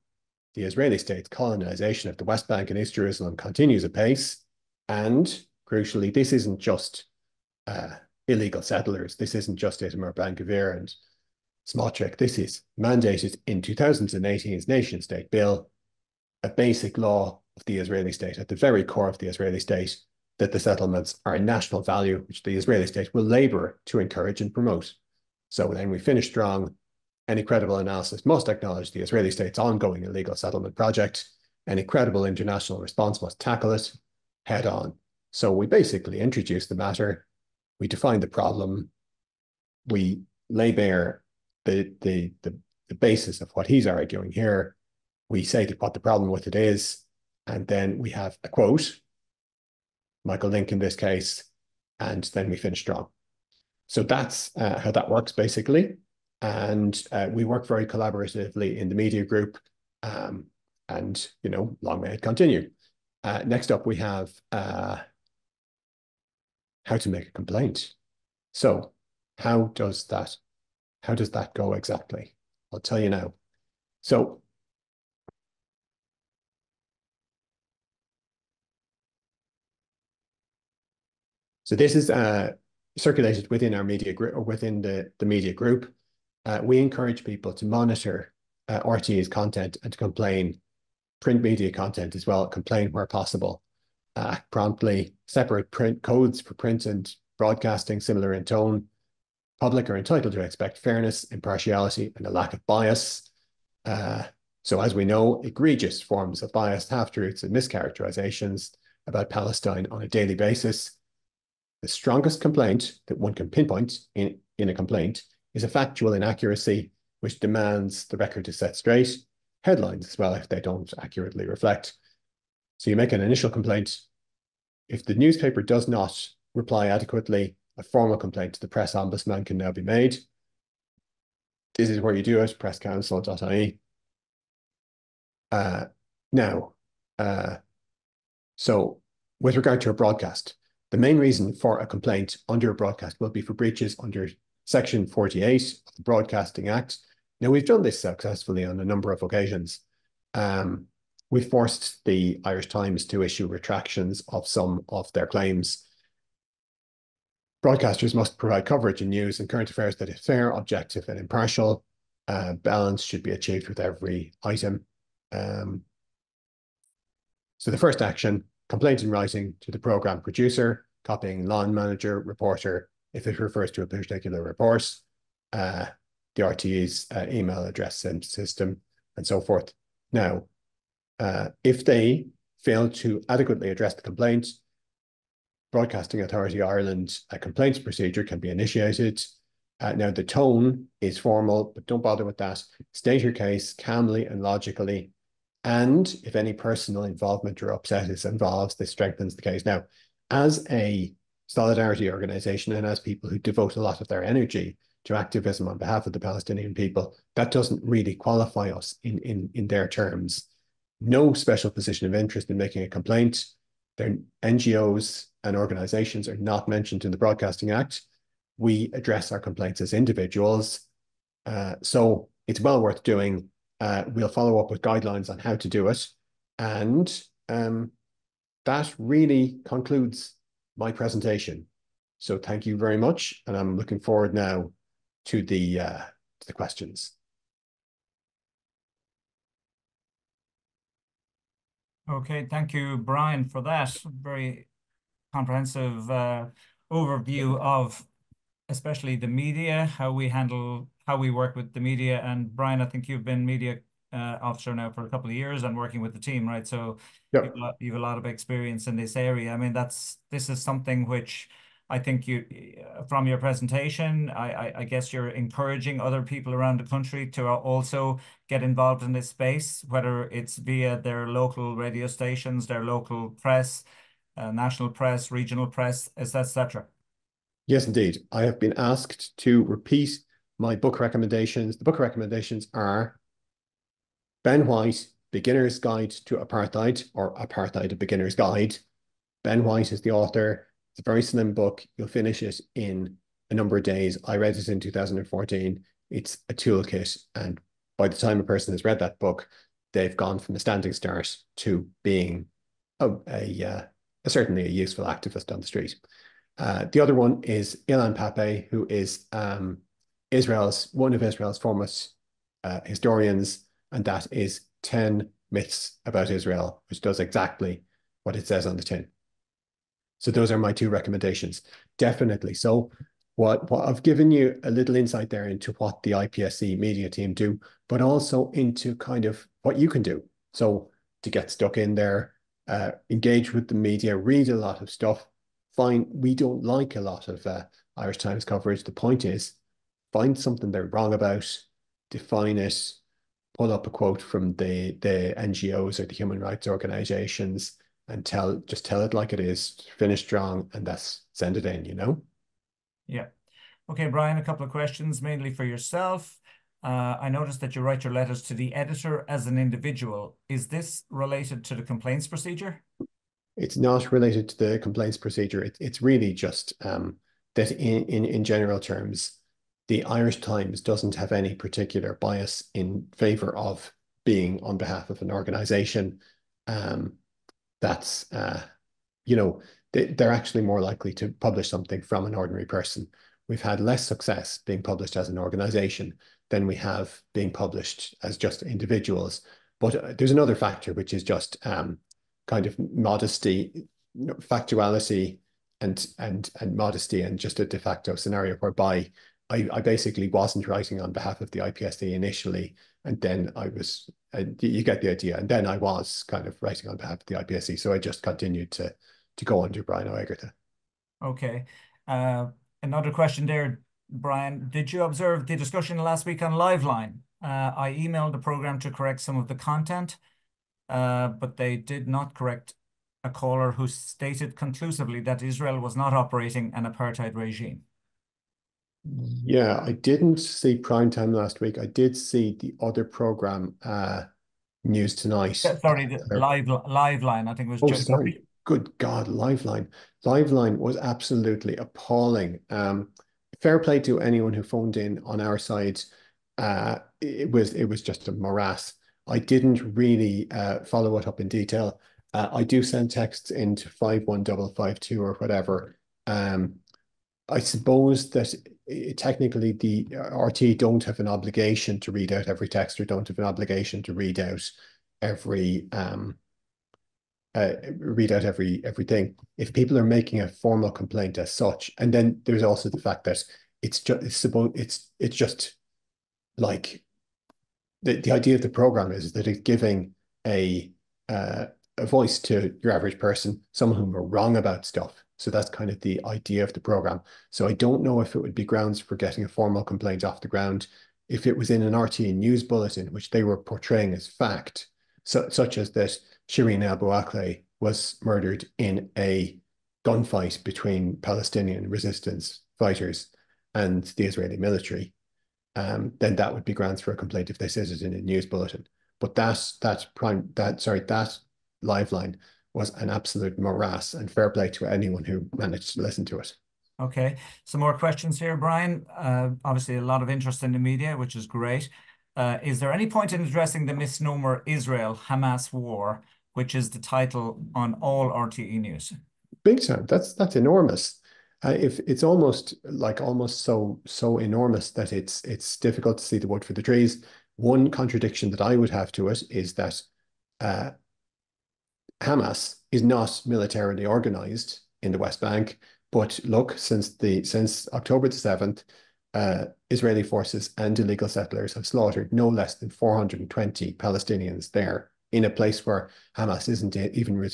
[SPEAKER 2] The Israeli state's colonization of the West Bank and East Jerusalem continues apace. And crucially, this isn't just uh, illegal settlers. This isn't just Itamar Ben-Gvir and Smotrich. This is mandated in 2018's nation state bill, a basic law of the Israeli state, at the very core of the Israeli state, that the settlements are a national value which the Israeli state will labour to encourage and promote. So then we finish strong. Any credible analysis must acknowledge the Israeli state's ongoing illegal settlement project. Any credible international response must tackle it head on. So we basically introduce the matter, we define the problem, we lay bare the, the, the, the basis of what he's arguing here. We say what the problem with it is, and then we have a quote, Michael Lynk in this case, and then we finish strong. So that's uh, how that works basically. And uh, we work very collaboratively in the media group. Um, and, you know, long may it continue. Uh, next up, we have uh, how to make a complaint. So how does that, how does that go exactly? I'll tell you now. So So this is uh, circulated within our media group or within the, the media group. Uh, we encourage people to monitor uh, RTE's content and to complain, print media content as well, complain where possible, act promptly, separate print codes for print and broadcasting similar in tone. Public are entitled to expect fairness, impartiality, and a lack of bias. Uh, so as we know, egregious forms of biased half-truths and mischaracterizations about Palestine on a daily basis the strongest complaint that one can pinpoint in, in a complaint is a factual inaccuracy which demands the record to set straight, headlines as well if they don't accurately reflect. So you make an initial complaint. If the newspaper does not reply adequately, a formal complaint to the press ombudsman can now be made. This is where you do it, presscouncil.ie. Uh, now, uh, so with regard to a broadcast, the main reason for a complaint under a broadcast will be for breaches under Section 48 of the Broadcasting Act. Now, we've done this successfully on a number of occasions. Um, we forced the Irish Times to issue retractions of some of their claims. Broadcasters must provide coverage in news and current affairs that is fair, objective, and impartial. Uh, balance should be achieved with every item. Um, so the first action complaint in writing to the program producer, copying line manager, reporter, if it refers to a particular report, uh, the RTE's uh, email address and system, and so forth. Now, uh, if they fail to adequately address the complaint, Broadcasting Authority Ireland a complaints procedure can be initiated. Uh, now, the tone is formal, but don't bother with that. State your case calmly and logically and if any personal involvement or upset is involved, this strengthens the case. Now, as a solidarity organization and as people who devote a lot of their energy to activism on behalf of the Palestinian people, that doesn't really qualify us in, in, in their terms. no special position of interest in making a complaint. Their NGOs and organizations are not mentioned in the Broadcasting Act. We address our complaints as individuals. Uh, so it's well worth doing. Uh, we'll follow up with guidelines on how to do it. And um, that really concludes my presentation. So thank you very much. And I'm looking forward now to the, uh, to the questions.
[SPEAKER 1] Okay, thank you, Brian, for that very comprehensive uh, overview of especially the media, how we handle, how we work with the media. And Brian, I think you've been media uh, officer now for a couple of years and working with the team, right? So yep. you've, got, you've a lot of experience in this area. I mean, that's this is something which I think you, from your presentation, I, I, I, guess you're encouraging other people around the country to also get involved in this space, whether it's via their local radio stations, their local press, uh, national press, regional press, etc.
[SPEAKER 2] Yes, indeed. I have been asked to repeat my book recommendations. The book recommendations are Ben White, Beginner's Guide to Apartheid, or Apartheid, A Beginner's Guide. Ben White is the author. It's a very slim book. You'll finish it in a number of days. I read it in 2014. It's a toolkit. And by the time a person has read that book, they've gone from a standing start to being a, uh, a certainly a useful activist on the street. Uh, the other one is Ilan Pappé, who is um, Israel's one of Israel's foremost uh, historians, and that is 10 myths about Israel, which does exactly what it says on the tin. So those are my two recommendations. Definitely. So what, what I've given you a little insight there into what the IPSC media team do, but also into kind of what you can do. So to get stuck in there, uh, engage with the media, read a lot of stuff. Find we don't like a lot of uh, Irish Times coverage. The point is, find something they're wrong about, define it, pull up a quote from the the NGOs or the human rights organizations, and tell just tell it like it is, finish strong, and that's send it in, you know?
[SPEAKER 1] Yeah. Okay, Brian, a couple of questions mainly for yourself. Uh, I noticed that you write your letters to the editor as an individual. Is this related to the complaints procedure?
[SPEAKER 2] It's not related to the complaints procedure. It, it's really just um, that in, in, in general terms, the Irish Times doesn't have any particular bias in favor of being on behalf of an organization. Um, that's uh, you know they, they're actually more likely to publish something from an ordinary person. We've had less success being published as an organization than we have being published as just individuals. But uh, there's another factor, which is just um, kind of modesty, factuality, and and and modesty, and just a de facto scenario whereby I, I basically wasn't writing on behalf of the IPSC initially, and then I was, and you get the idea. And then I was kind of writing on behalf of the IPSC, so I just continued to to go under Brian Ó Éigeartaigh.
[SPEAKER 1] Okay. Uh, another question there, Brian. Did you observe the discussion last week on Liveline? Uh, I emailed the program to correct some of the content, uh, but they did not correct a caller who stated conclusively that Israel was not operating an apartheid regime.
[SPEAKER 2] Yeah, I didn't see prime time last week. I did see the other program, uh, News Tonight.
[SPEAKER 1] Sorry, the live live line. I think it was.
[SPEAKER 2] Oh, sorry. Good God, Liveline. Liveline was absolutely appalling. Um, fair play to anyone who phoned in on our side. Uh, it was it was just a morass. I didn't really uh, follow it up in detail. Uh, I do send texts into five one double five two or whatever. Um, I suppose that technically the uh, RTÉ don't have an obligation to read out every text or don't have an obligation to read out every um uh, read out every everything. If people are making a formal complaint as such, and then there's also the fact that it's just it's supposed it's it's just like the, the idea of the program is that it's giving a uh, a voice to your average person, someone who are wrong about stuff. So that's kind of the idea of the program. So I don't know if it would be grounds for getting a formal complaint off the ground if it was in an RTE news bulletin, which they were portraying as fact, so, such as that Shireen Abu Akleh was murdered in a gunfight between Palestinian resistance fighters and the Israeli military, um, then that would be grounds for a complaint if they said it in a news bulletin. But that that prime that sorry that liveline was an absolute morass, and fair play to anyone who managed to listen to it.
[SPEAKER 1] Okay, some more questions here, Brian. Uh, obviously, a lot of interest in the media, which is great. Uh, is there any point in addressing the misnomer Israel Hamas war, which is the title on all RTE news?
[SPEAKER 2] Big time. That's that's enormous. Uh, if it's almost like almost so so enormous that it's it's difficult to see the wood for the trees. One contradiction that I would have to it is that uh, Hamas is not militarily organized in the West Bank, but look, since the since October the seventh, uh, Israeli forces and illegal settlers have slaughtered no less than 420 Palestinians there in a place where Hamas isn't even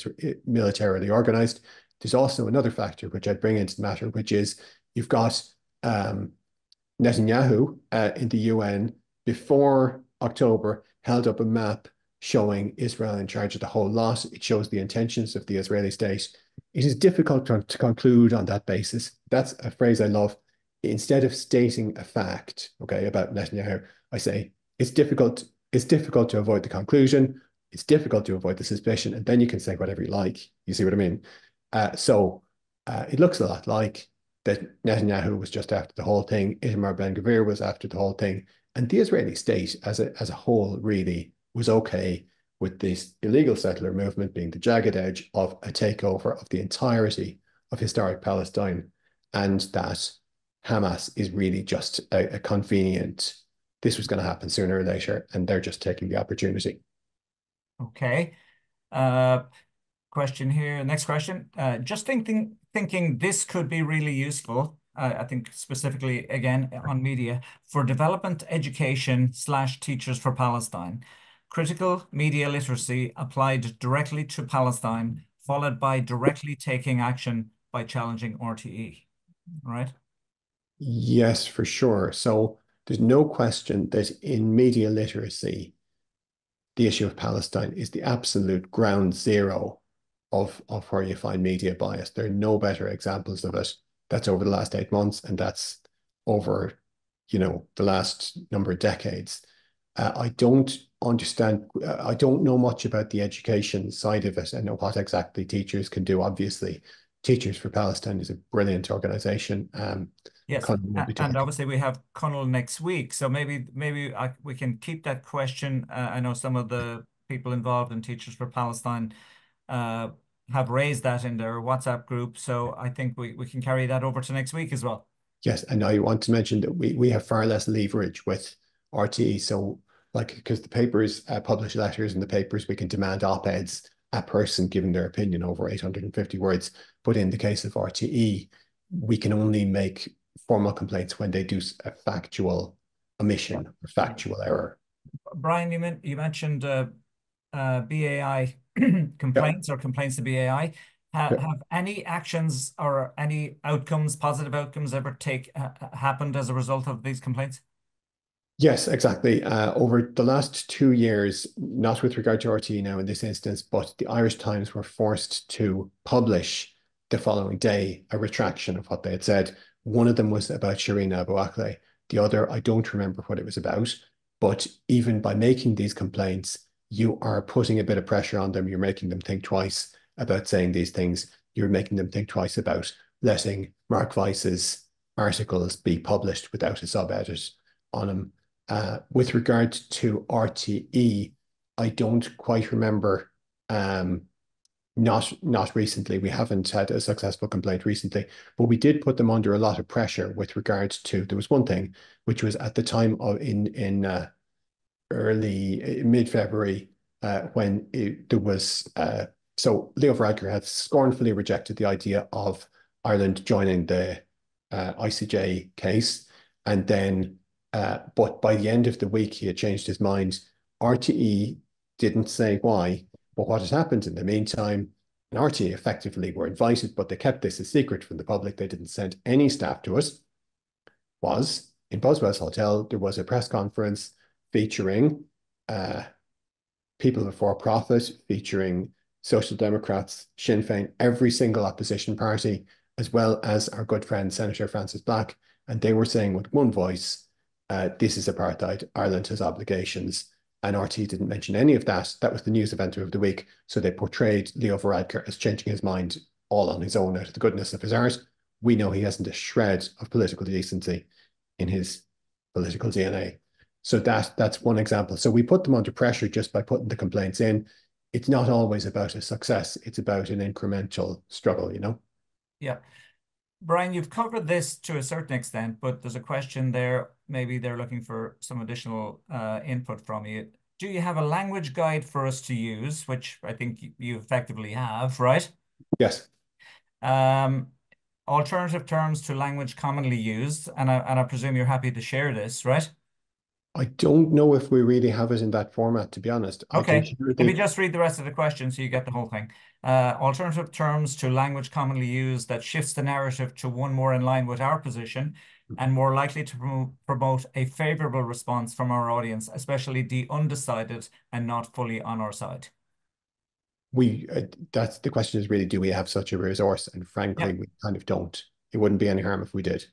[SPEAKER 2] militarily organized. There's also another factor which I'd bring into the matter, which is you've got um, Netanyahu uh, in the UN before October held up a map showing Israel in charge of the whole lot. It shows the intentions of the Israeli state. It is difficult to, to conclude on that basis. That's a phrase I love. Instead of stating a fact, okay, about Netanyahu, I say it's difficult. It's difficult to avoid the conclusion. It's difficult to avoid the suspicion, and then you can say whatever you like. You see what I mean? Uh, so uh, it looks a lot like that Netanyahu was just after the whole thing. Itamar Ben Gvir was after the whole thing, and the Israeli state as a as a whole really was okay with this illegal settler movement being the jagged edge of a takeover of the entirety of historic Palestine, and that Hamas is really just a, a convenient. This was going to happen sooner or later, and they're just taking the opportunity.
[SPEAKER 1] Okay. Uh, question here. Next question. Uh, just thinking thinking this could be really useful. Uh, I think specifically again on media for development education slash teachers for Palestine. Critical media literacy applied directly to Palestine, followed by directly taking action by challenging RTE. Right?
[SPEAKER 2] Yes, for sure. So there's no question that in media literacy, the issue of Palestine is the absolute ground zero of, of where you find media bias. There are no better examples of it. That's over the last eight months, and that's over, you know, the last number of decades. Uh, I don't understand, uh, I don't know much about the education side of it. Know what exactly teachers can do. Obviously, Teachers for Palestine is a brilliant organization. Um,
[SPEAKER 1] yes, and, and obviously we have Connell next week, so maybe maybe I, we can keep that question. Uh, I know some of the people involved in Teachers for Palestine uh, have raised that in their WhatsApp group. So I think we, we can carry that over to next week as well.
[SPEAKER 2] Yes, and I want to mention that we, we have far less leverage with RTE. So like, because the papers uh, publish letters in the papers, we can demand op-eds a person giving their opinion over 850 words. But in the case of RTE, we can only make formal complaints when they do a factual omission or factual error.
[SPEAKER 1] Brian, you, meant, you mentioned uh, uh, BAI complaints or complaints to BAI. Ha have any actions or any outcomes, positive outcomes, ever take uh, happened as a result of these complaints?
[SPEAKER 2] Yes, exactly. Uh, over the last two years, not with regard to RTE now in this instance, but the Irish Times were forced to publish the following day a retraction of what they had said. One of them was about Shireen Abu Akleh. The other, I don't remember what it was about. But even by making these complaints, you are putting a bit of pressure on them. You're making them think twice about saying these things. You're making them think twice about letting Mark Weiss's articles be published without a sub-edit on them. Uh, with regard to RTE, I don't quite remember. Um, not not recently. We haven't had a successful complaint recently, but we did put them under a lot of pressure with regard to. There was one thing which was at the time of in uh, early mid February uh, when it, there was so Leo Varadkar had scornfully rejected the idea of Ireland joining the ICJ case, and then uh, but by the end of the week he had changed his mind. RTE didn't say why, but what had happened in the meantime, and RTE effectively were invited, but they kept this a secret from the public. They didn't send any staff to us. Was in Buswell's Hotel there was a press conference featuring uh, people before profit, featuring Social Democrats, Sinn Féin, every single opposition party, as well as our good friend Senator Frances Black. And they were saying with one voice, uh, this is apartheid. Ireland has obligations. and RTÉ didn't mention any of that. That was the news event of the week. So they portrayed Leo Varadkar as changing his mind all on his own out of the goodness of his heart. We know he hasn't a shred of political decency in his political DNA. So that that's one example. So we put them under pressure just by putting the complaints in. It's not always about a success. It's about an incremental struggle, you know?
[SPEAKER 1] Yeah. Brian, you've covered this to a certain extent, but there's a question there. Maybe they're looking for some additional uh, input from you. Do you have a language guide for us to use, which I think you effectively have, right?
[SPEAKER 2] Yes.
[SPEAKER 1] Um, alternative terms to language commonly used, and I, and I presume you're happy to share this, right?
[SPEAKER 2] I don't know if we really have it in that format, to be honest.
[SPEAKER 1] Okay, let me just read the rest of the question so you get the whole thing. Uh, alternative terms to language commonly used that shifts the narrative to one more in line with our position and more likely to promote a favorable response from our audience, especially the undecided and not fully on our side.
[SPEAKER 2] We uh, that's the question is really do we have such a resource? And frankly, yeah. we kind of don't. It wouldn't be any harm if we did.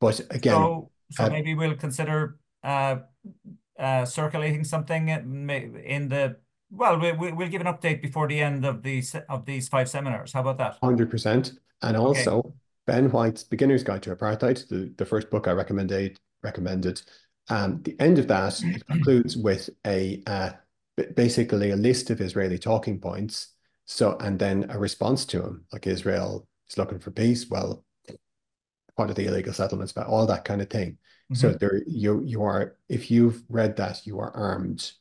[SPEAKER 2] But again,
[SPEAKER 1] so, so uh, maybe we'll consider uh, uh, circulating something in the well, we, we, we'll give an update before the end of these of these five seminars. How about that?
[SPEAKER 2] Hundred percent. And also okay. Ben White's Beginner's Guide to Apartheid, the, the first book I recommended recommended. Um, the end of that it concludes with a uh, basically a list of Israeli talking points. So and then a response to them, like Israel is looking for peace. Well, what are the illegal settlements about? All that kind of thing. Mm-hmm. So there you you are if you've read that, you are armed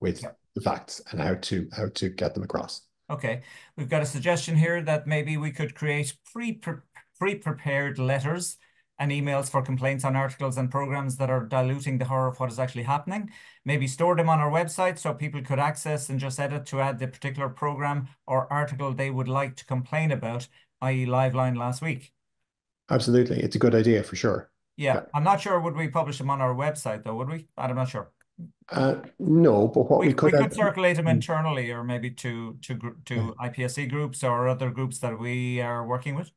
[SPEAKER 2] with yeah. the facts and how to how to get them across.
[SPEAKER 1] Okay. We've got a suggestion here that maybe we could create pre pre-prepared letters and emails for complaints on articles and programs that are diluting the horror of what is actually happening. Maybe store them on our website so people could access and just edit to add the particular program or article they would like to complain about, i.e. Liveline last week.
[SPEAKER 2] Absolutely. It's a good idea for sure.
[SPEAKER 1] Yeah, yeah. I'm not sure would we publish them on our website though, would we? I'm not sure.
[SPEAKER 2] Uh, no, but what we, we could
[SPEAKER 1] we could circulate them internally, or maybe to to to IPSC groups or other groups that we are working with.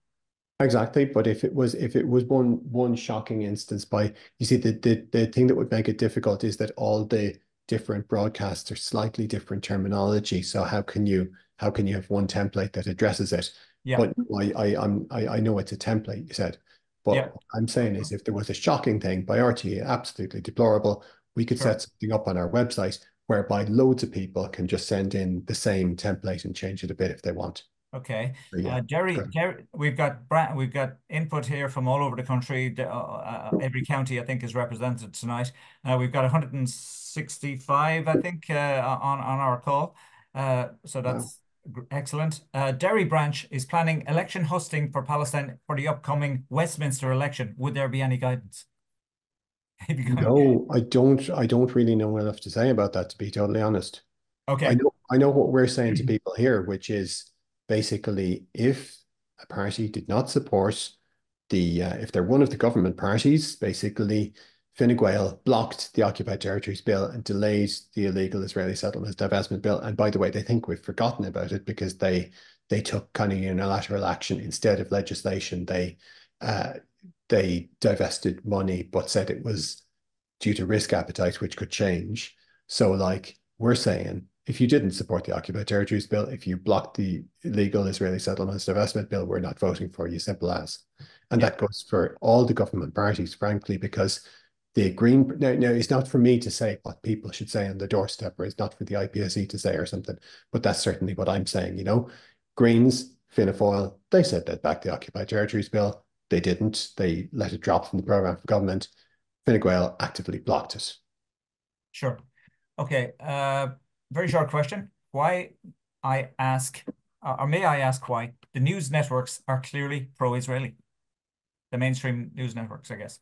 [SPEAKER 2] Exactly, but if it was if it was one one shocking instance by you see the the the thing that would make it difficult is that all the different broadcasts are slightly different terminology. So how can you how can you have one template that addresses it?
[SPEAKER 1] Yeah.
[SPEAKER 2] But I I I'm I, I know it's a template. You said but yeah. what I'm saying is if there was a shocking thing by RTE, absolutely deplorable, we could sure. set something up on our website whereby loads of people can just send in the same template and change it a bit if they want.
[SPEAKER 1] Okay, yeah, uh, Jerry, Jerry, we've got we've got input here from all over the country. Uh, uh, every county, I think, is represented tonight. Uh, we've got 165, I think, uh, on on our call. Uh, so that's Excellent. Uh, Derry branch is planning election hosting for Palestine for the upcoming Westminster election. Would there be any guidance?
[SPEAKER 2] no, I don't. I don't really know enough to say about that. To be totally honest.
[SPEAKER 1] Okay.
[SPEAKER 2] I know. I know what we're saying to people here, which is basically if a party did not support the, uh, if they're one of the government parties, basically Fine Gael blocked the Occupied Territories Bill and delayed the illegal Israeli settlements divestment bill. And by the way, they think we've forgotten about it because they they took kind of unilateral action instead of legislation. They uh, they divested money, but said it was due to risk appetite, which could change. So, like we're saying, if you didn't support the Occupied Territories Bill, if you blocked the illegal Israeli settlements divestment bill, we're not voting for you. Simple as. And yeah. that goes for all the government parties, frankly, because the green now, now it's not for me to say what people should say on the doorstep or it's not for the IPSC to say or something but that's certainly what I'm saying you know Greens Fianna Fáil they said they'd back the occupied territories bill they didn't they let it drop from the programme for government Fine Gael actively blocked it
[SPEAKER 1] sure okay uh very short question why I ask or may I ask why the news networks are clearly pro-Israeli the mainstream news networks I guess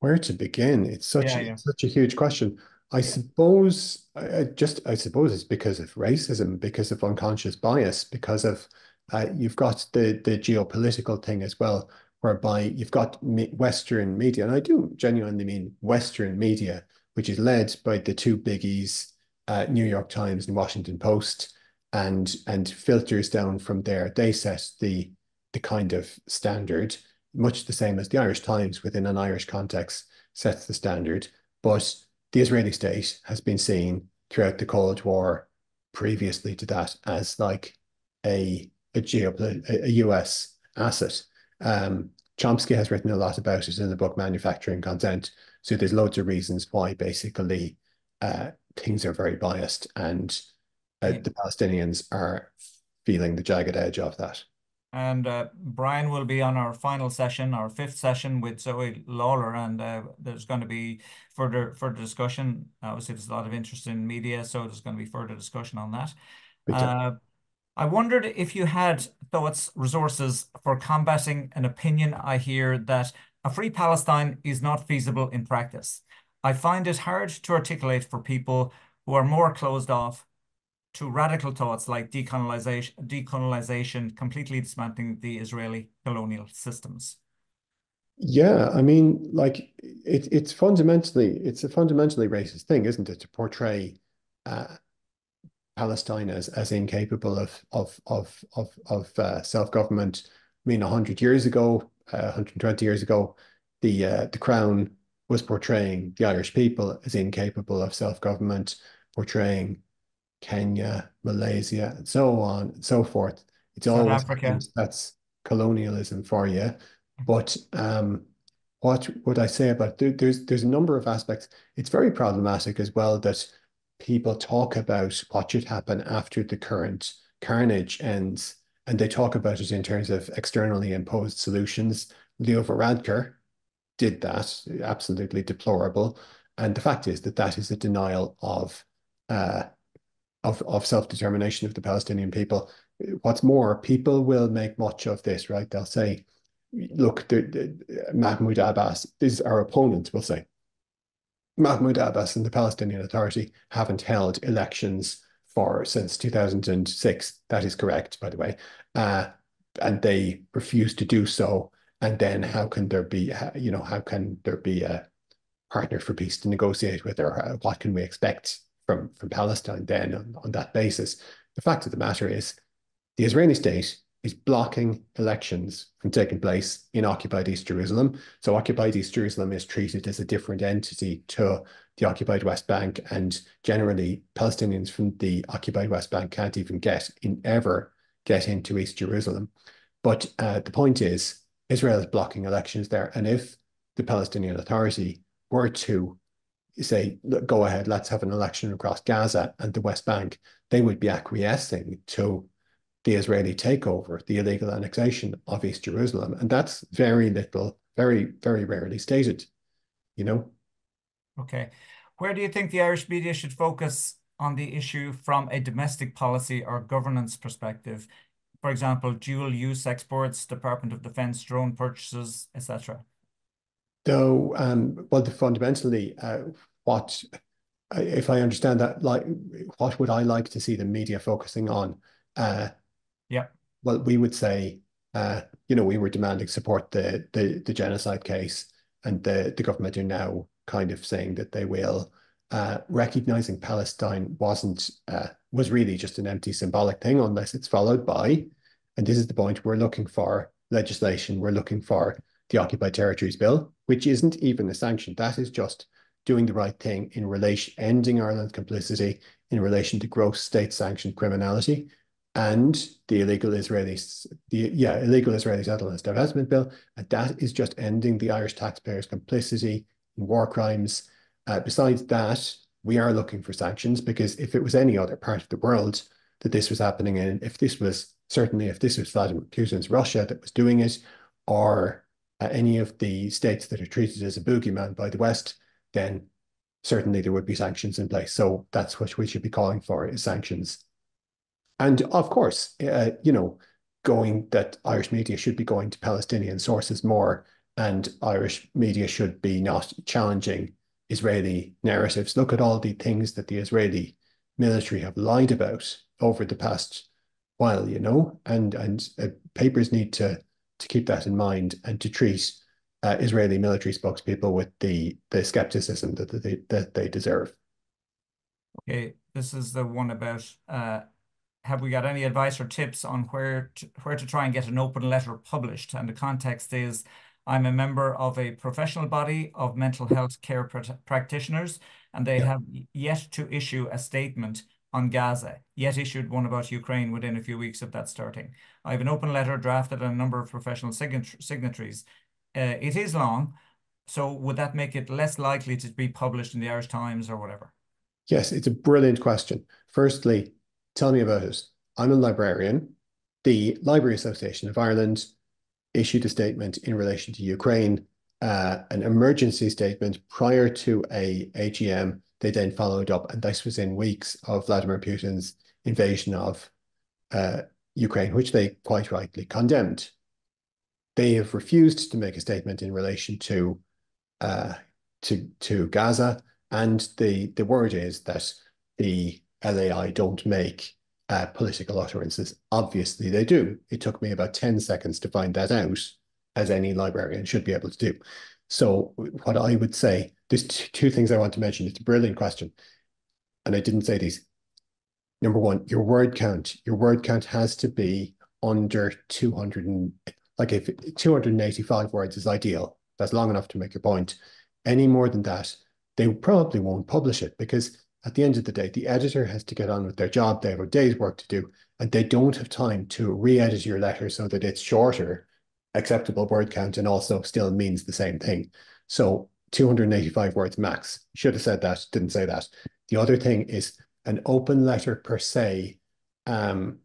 [SPEAKER 2] where to begin? It's such yeah, a, yeah. such a huge question. I suppose I, just I suppose it's because of racism, because of unconscious bias, because of uh, you've got the the geopolitical thing as well, whereby you've got Western media, and I do genuinely mean Western media, which is led by the two biggies, uh, New York Times and Washington Post, and and filters down from there. They set the the kind of standard much the same as the Irish Times within an Irish context sets the standard. But the Israeli state has been seen throughout the Cold War previously to that as like a a, geopolitical a US asset. Um, Chomsky has written a lot about it in the book Manufacturing Consent. So there's loads of reasons why basically uh, things are very biased and uh, the Palestinians are feeling the jagged edge of that.
[SPEAKER 1] And uh, Brian will be on our final session, our fifth session with Zoe Lawler, and uh, there's going to be further further discussion. Obviously, there's a lot of interest in media, so there's going to be further discussion on that. Uh, I wondered if you had thoughts, resources for combating an opinion I hear that a free Palestine is not feasible in practice. I find it hard to articulate for people who are more closed off to radical thoughts like decolonization, decolonization, completely dismantling the Israeli colonial systems.
[SPEAKER 2] Yeah, I mean, like it, it's fundamentally it's a fundamentally racist thing, isn't it, to portray uh, Palestine as as incapable of of of of of uh, self government. I mean, hundred years ago, uh, 120 years ago, the uh, the Crown was portraying the Irish people as incapable of self government, portraying Kenya, Malaysia, and so on and so forth. It's South always Africa. that's colonialism for you. But um, what would I say about there, there's there's a number of aspects. It's very problematic as well that people talk about what should happen after the current carnage ends, and they talk about it in terms of externally imposed solutions. Leo Varadkar did that, absolutely deplorable. And the fact is that that is a denial of uh, of, of self-determination of the Palestinian people. What's more, people will make much of this, right? They'll say, look, the, the, Mahmoud Abbas, this is our opponents will say, Mahmoud Abbas and the Palestinian Authority haven't held elections for since 2006. That is correct, by the way. Uh, and they refuse to do so. And then how can there be, you know, how can there be a partner for peace to negotiate with, or what can we expect from, from Palestine then on, on that basis? The fact of the matter is, the Israeli state is blocking elections from taking place in occupied East Jerusalem. So occupied East Jerusalem is treated as a different entity to the occupied West Bank, and generally Palestinians from the occupied West Bank can't even get in ever get into East Jerusalem. But uh, the point is, Israel is blocking elections there, and if the Palestinian Authority were to say, go ahead, let's have an election across Gaza and the West Bank, they would be acquiescing to the Israeli takeover, the illegal annexation of East Jerusalem. And that's very little, very, very rarely stated, you know?
[SPEAKER 1] Okay. Where do you think the Irish media should focus on the issue from a domestic policy or governance perspective? For example, dual use exports, Department of Defense drone purchases, etc.
[SPEAKER 2] Though, um, well, fundamentally, uh, what, if I understand that, like, what would I like to see the media focusing on? Uh,
[SPEAKER 1] yeah.
[SPEAKER 2] Well, we would say, uh, you know, we were demanding support the the the genocide case, and the the government are now kind of saying that they will. Uh, recognizing Palestine wasn't uh, was really just an empty symbolic thing unless it's followed by, and this is the point we're looking for legislation. We're looking for the Occupied Territories Bill, which isn't even a sanction. That is just doing the right thing in relation ending Ireland's complicity in relation to gross state sanctioned criminality and the illegal Israeli, the yeah, illegal Israeli settlements divestment bill, and that is just ending the Irish taxpayers' complicity in war crimes. Uh, besides that, we are looking for sanctions because if it was any other part of the world that this was happening in, if this was certainly if this was Vladimir Putin's Russia that was doing it, or uh, any of the states that are treated as a boogeyman by the West, then certainly there would be sanctions in place. So that's what we should be calling for is sanctions and of course, uh, you know, going that Irish media should be going to Palestinian sources more, and Irish media should be not challenging Israeli narratives. Look at all the things that the Israeli military have lied about over the past while, you know, and and uh, papers need to to keep that in mind and to treat uh, Israeli military spokespeople with the the skepticism that they that they deserve.
[SPEAKER 1] Okay, this is the one about uh, have we got any advice or tips on where to, where to try and get an open letter published? And the context is I'm a member of a professional body of mental health care pr practitioners, and they
[SPEAKER 2] Yeah.
[SPEAKER 1] have yet to issue a statement on Gaza, yet issued one about Ukraine within a few weeks of that starting. I have an open letter drafted and a number of professional signat- signatories. Uh, it is long, so would that make it less likely to be published in the Irish Times or whatever?
[SPEAKER 2] Yes, it's a brilliant question. Firstly, tell me about it. I'm a librarian. The Library Association of Ireland issued a statement in relation to Ukraine, uh, an emergency statement prior to a AGM. They then followed up, and this was in weeks of Vladimir Putin's invasion of uh, Ukraine, which they quite rightly condemned. They have refused to make a statement in relation to uh, to to Gaza, and the the word is that the LAI don't make uh, political utterances. Obviously, they do. It took me about 10 seconds to find that out, as any librarian should be able to do. So, what I would say, there's two things I want to mention. It's a brilliant question. And I didn't say these. Number one, your word count. Your word count has to be under 200 and like if 285 words is ideal. That's long enough to make your point. Any more than that, they probably won't publish it because at the end of the day, the editor has to get on with their job. They have a day's work to do, and they don't have time to re-edit your letter so that it's shorter, acceptable word count, and also still means the same thing. So 285 words max. Should have said that, didn't say that. The other thing is an open letter per se. Um,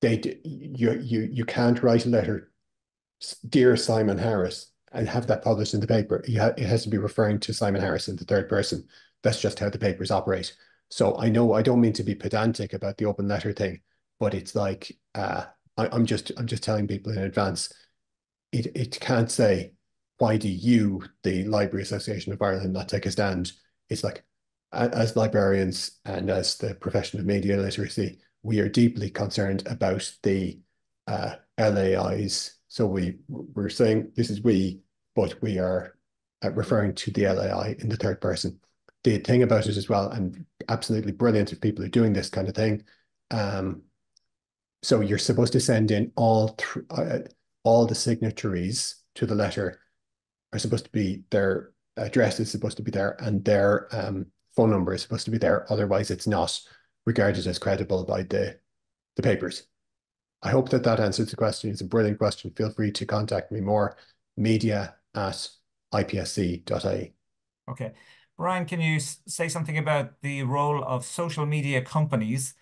[SPEAKER 2] they you you you can't write a letter, dear Simon Harris, and have that published in the paper. Ha it has to be referring to Simon Harris in the third person. That's just how the papers operate. So I know I don't mean to be pedantic about the open letter thing, but it's like uh, I, I'm just I'm just telling people in advance. It it can't say why do you, the Library Association of Ireland, not take a stand? It's like as librarians and as the profession of media literacy, we are deeply concerned about the uh, LAIs. So we we're saying this is we, but we are uh, referring to the LAI in the third person the thing about it as well, and absolutely brilliant if people are doing this kind of thing. Um, so you're supposed to send in all uh, all the signatories to the letter are supposed to be their address is supposed to be there and their um, phone number is supposed to be there. Otherwise, it's not regarded as credible by the the papers. I hope that that answers the question. It's a brilliant question. Feel free to contact me more. Media at ipsc.ie.
[SPEAKER 1] Okay. Brian, can you say something about the role of social media companies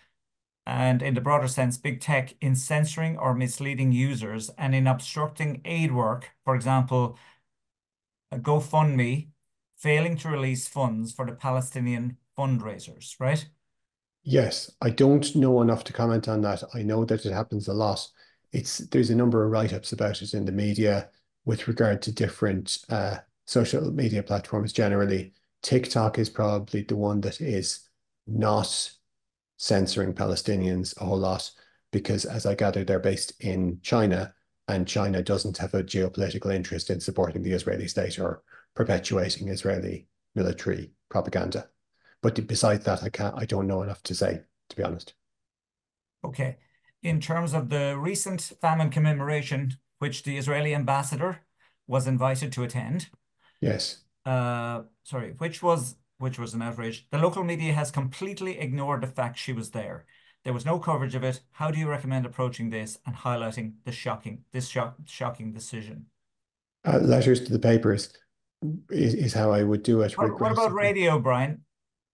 [SPEAKER 1] and, in the broader sense, big tech in censoring or misleading users and in obstructing aid work? For example, GoFundMe failing to release funds for the Palestinian fundraisers, right?
[SPEAKER 2] Yes, I don't know enough to comment on that. I know that it happens a lot. It's there's a number of write-ups about it in the media with regard to different uh, social media platforms generally. TikTok is probably the one that is not censoring Palestinians a whole lot because, as I gather, they're based in China and China doesn't have a geopolitical interest in supporting the Israeli state or perpetuating Israeli military propaganda. But besides that, I can't. I don't know enough to say, to be honest.
[SPEAKER 1] Okay. In terms of the recent famine commemoration, which the Israeli ambassador was invited to attend.
[SPEAKER 2] Yes
[SPEAKER 1] uh, sorry, which was which was an outrage. The local media has completely ignored the fact she was there. There was no coverage of it. How do you recommend approaching this and highlighting the shocking this shock, shocking decision?
[SPEAKER 2] Uh, letters to the papers is, is how I would do it.
[SPEAKER 1] What, what about radio, Brian?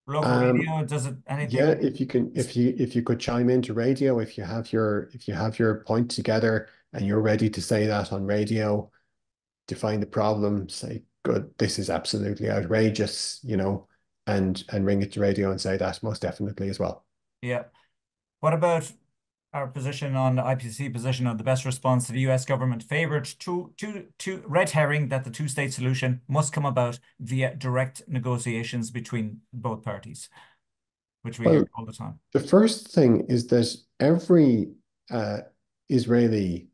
[SPEAKER 1] Local um, radio does it anything?
[SPEAKER 2] Yeah, if you can, if you if you could chime into radio, if you have your if you have your point together and you're ready to say that on radio, define the problem, say good, this is absolutely outrageous, you know, and and ring it to radio and say that most definitely as well.
[SPEAKER 1] Yeah. What about our position on the IPC position on the best response to the US government favored to to to red herring that the two-state solution must come about via direct negotiations between both parties, which we well, hear all the time.
[SPEAKER 2] The first thing is that every uh, Israeli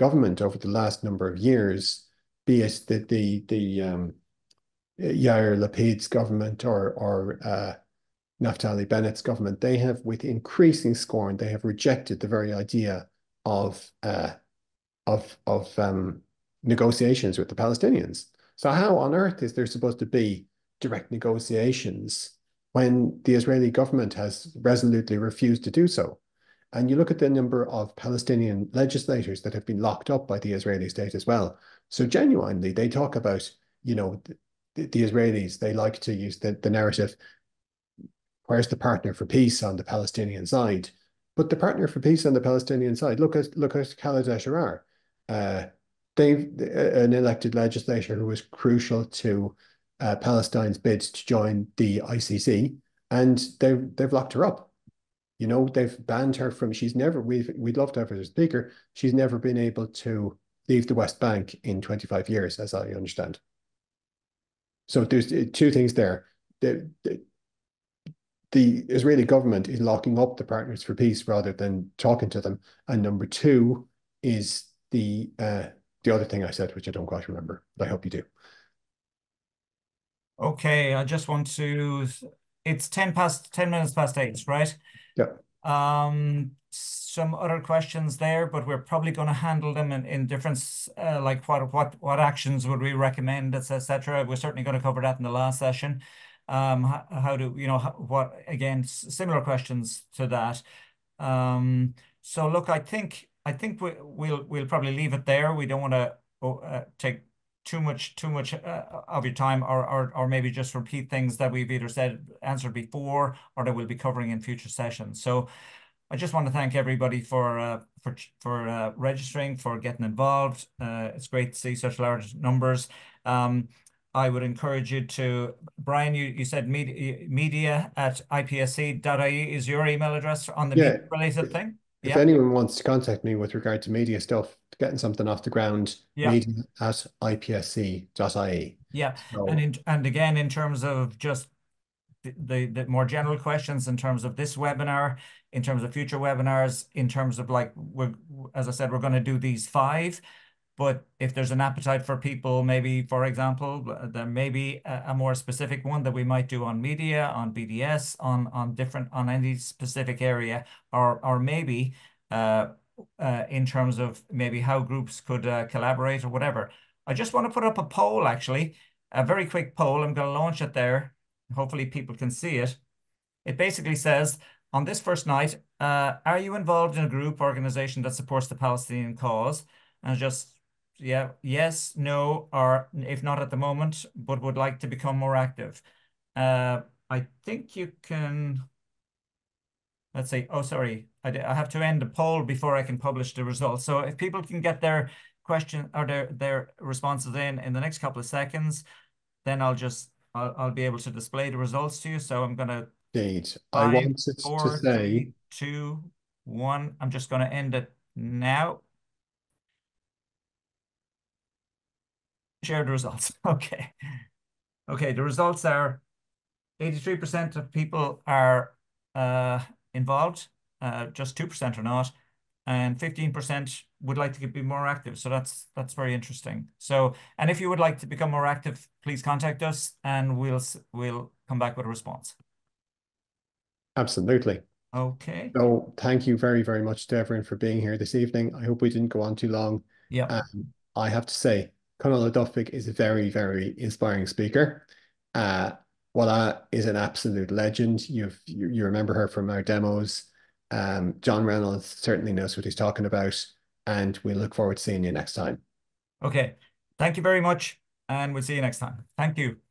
[SPEAKER 2] government over the last number of years be it the the the um, Yair Lapid's government or or uh, Naftali Bennett's government, they have, with increasing scorn, they have rejected the very idea of uh, of of um, negotiations with the Palestinians. So how on earth is there supposed to be direct negotiations when the Israeli government has resolutely refused to do so. And you look at the number of Palestinian legislators that have been locked up by the Israeli state as well. So genuinely, they talk about, you know, the, the Israelis, they like to use the, the narrative, where's the partner for peace on the Palestinian side? But the partner for peace on the Palestinian side, look at look at Khalida Jarrar. Uh, they an elected legislator who was crucial to uh, Palestine's bids to join the ICC, and they've they've locked her up. You know, they've banned her from. She's never. We've we'd love to have her as a speaker. She's never been able to leave the West Bank in 25 years, as I understand. So there's uh, two things there. The, the, the Israeli government is locking up the Partners for Peace rather than talking to them. And number two is the uh, the other thing I said, which I don't quite remember, but I hope you do.
[SPEAKER 1] Okay, I just want to. It's ten past ten minutes past eight, right?
[SPEAKER 2] Yeah.
[SPEAKER 1] Um, some other questions there, but we're probably going to handle them in, in different, uh, like what what what actions would we recommend, etc. We're certainly going to cover that in the last session. Um, how, how do you know what again? Similar questions to that. Um, so look, I think I think we, we'll we'll probably leave it there. We don't want to uh, take too much too much uh, of your time, or, or or maybe just repeat things that we've either said answered before, or that we'll be covering in future sessions. So. I just want to thank everybody for uh, for for uh, registering, for getting involved. Uh, it's great to see such large numbers. Um, I would encourage you to, Brian, you, you said media, media at ipsc.ie is your email address on the
[SPEAKER 2] yeah.
[SPEAKER 1] related thing?
[SPEAKER 2] If yeah. anyone wants to contact me with regard to media stuff, getting something off the ground, yeah. media at ipsc.ie.
[SPEAKER 1] Yeah. So, and in, and again, in terms of just the, the, the more general questions in terms of this webinar, in terms of future webinars, in terms of like, we're, as I said, we're going to do these five. But if there's an appetite for people, maybe, for example, there may be a, a, more specific one that we might do on media, on BDS, on on different on any specific area, or or maybe uh, uh, in terms of maybe how groups could uh, collaborate or whatever. I just want to put up a poll, actually, a very quick poll. I'm going to launch it there. Hopefully, people can see it. It basically says, on this first night, uh, are you involved in a group organization that supports the Palestinian cause? And just yeah, yes, no, or if not at the moment, but would like to become more active. Uh, I think you can, let's say, oh, sorry, I, I have to end the poll before I can publish the results. So if people can get their question or their, their responses in in the next couple of seconds, then I'll just, I'll, I'll be able to display the results to you. So I'm going to.
[SPEAKER 2] Indeed. I wanted four, to say. Three,
[SPEAKER 1] two, one. I'm just going to end it now. Share the results. Okay. Okay, the results are 83% of people are uh, involved, uh, just 2% are not, and 15% would like to be more active. So that's that's very interesting. So, and if you would like to become more active, please contact us and we'll we'll come back with a response.
[SPEAKER 2] Absolutely.
[SPEAKER 1] Okay.
[SPEAKER 2] So thank you very, very much to everyone for being here this evening. I hope we didn't go on too long.
[SPEAKER 1] Yeah. Um,
[SPEAKER 2] I have to say, Conal Duffic is a very, very inspiring speaker. Uh, Wala is an absolute legend. You've, you, you remember her from our demos. Um, John Reynolds certainly knows what he's talking about, and we look forward to seeing you next time.
[SPEAKER 1] Okay. Thank you very much, and we'll see you next time. Thank you.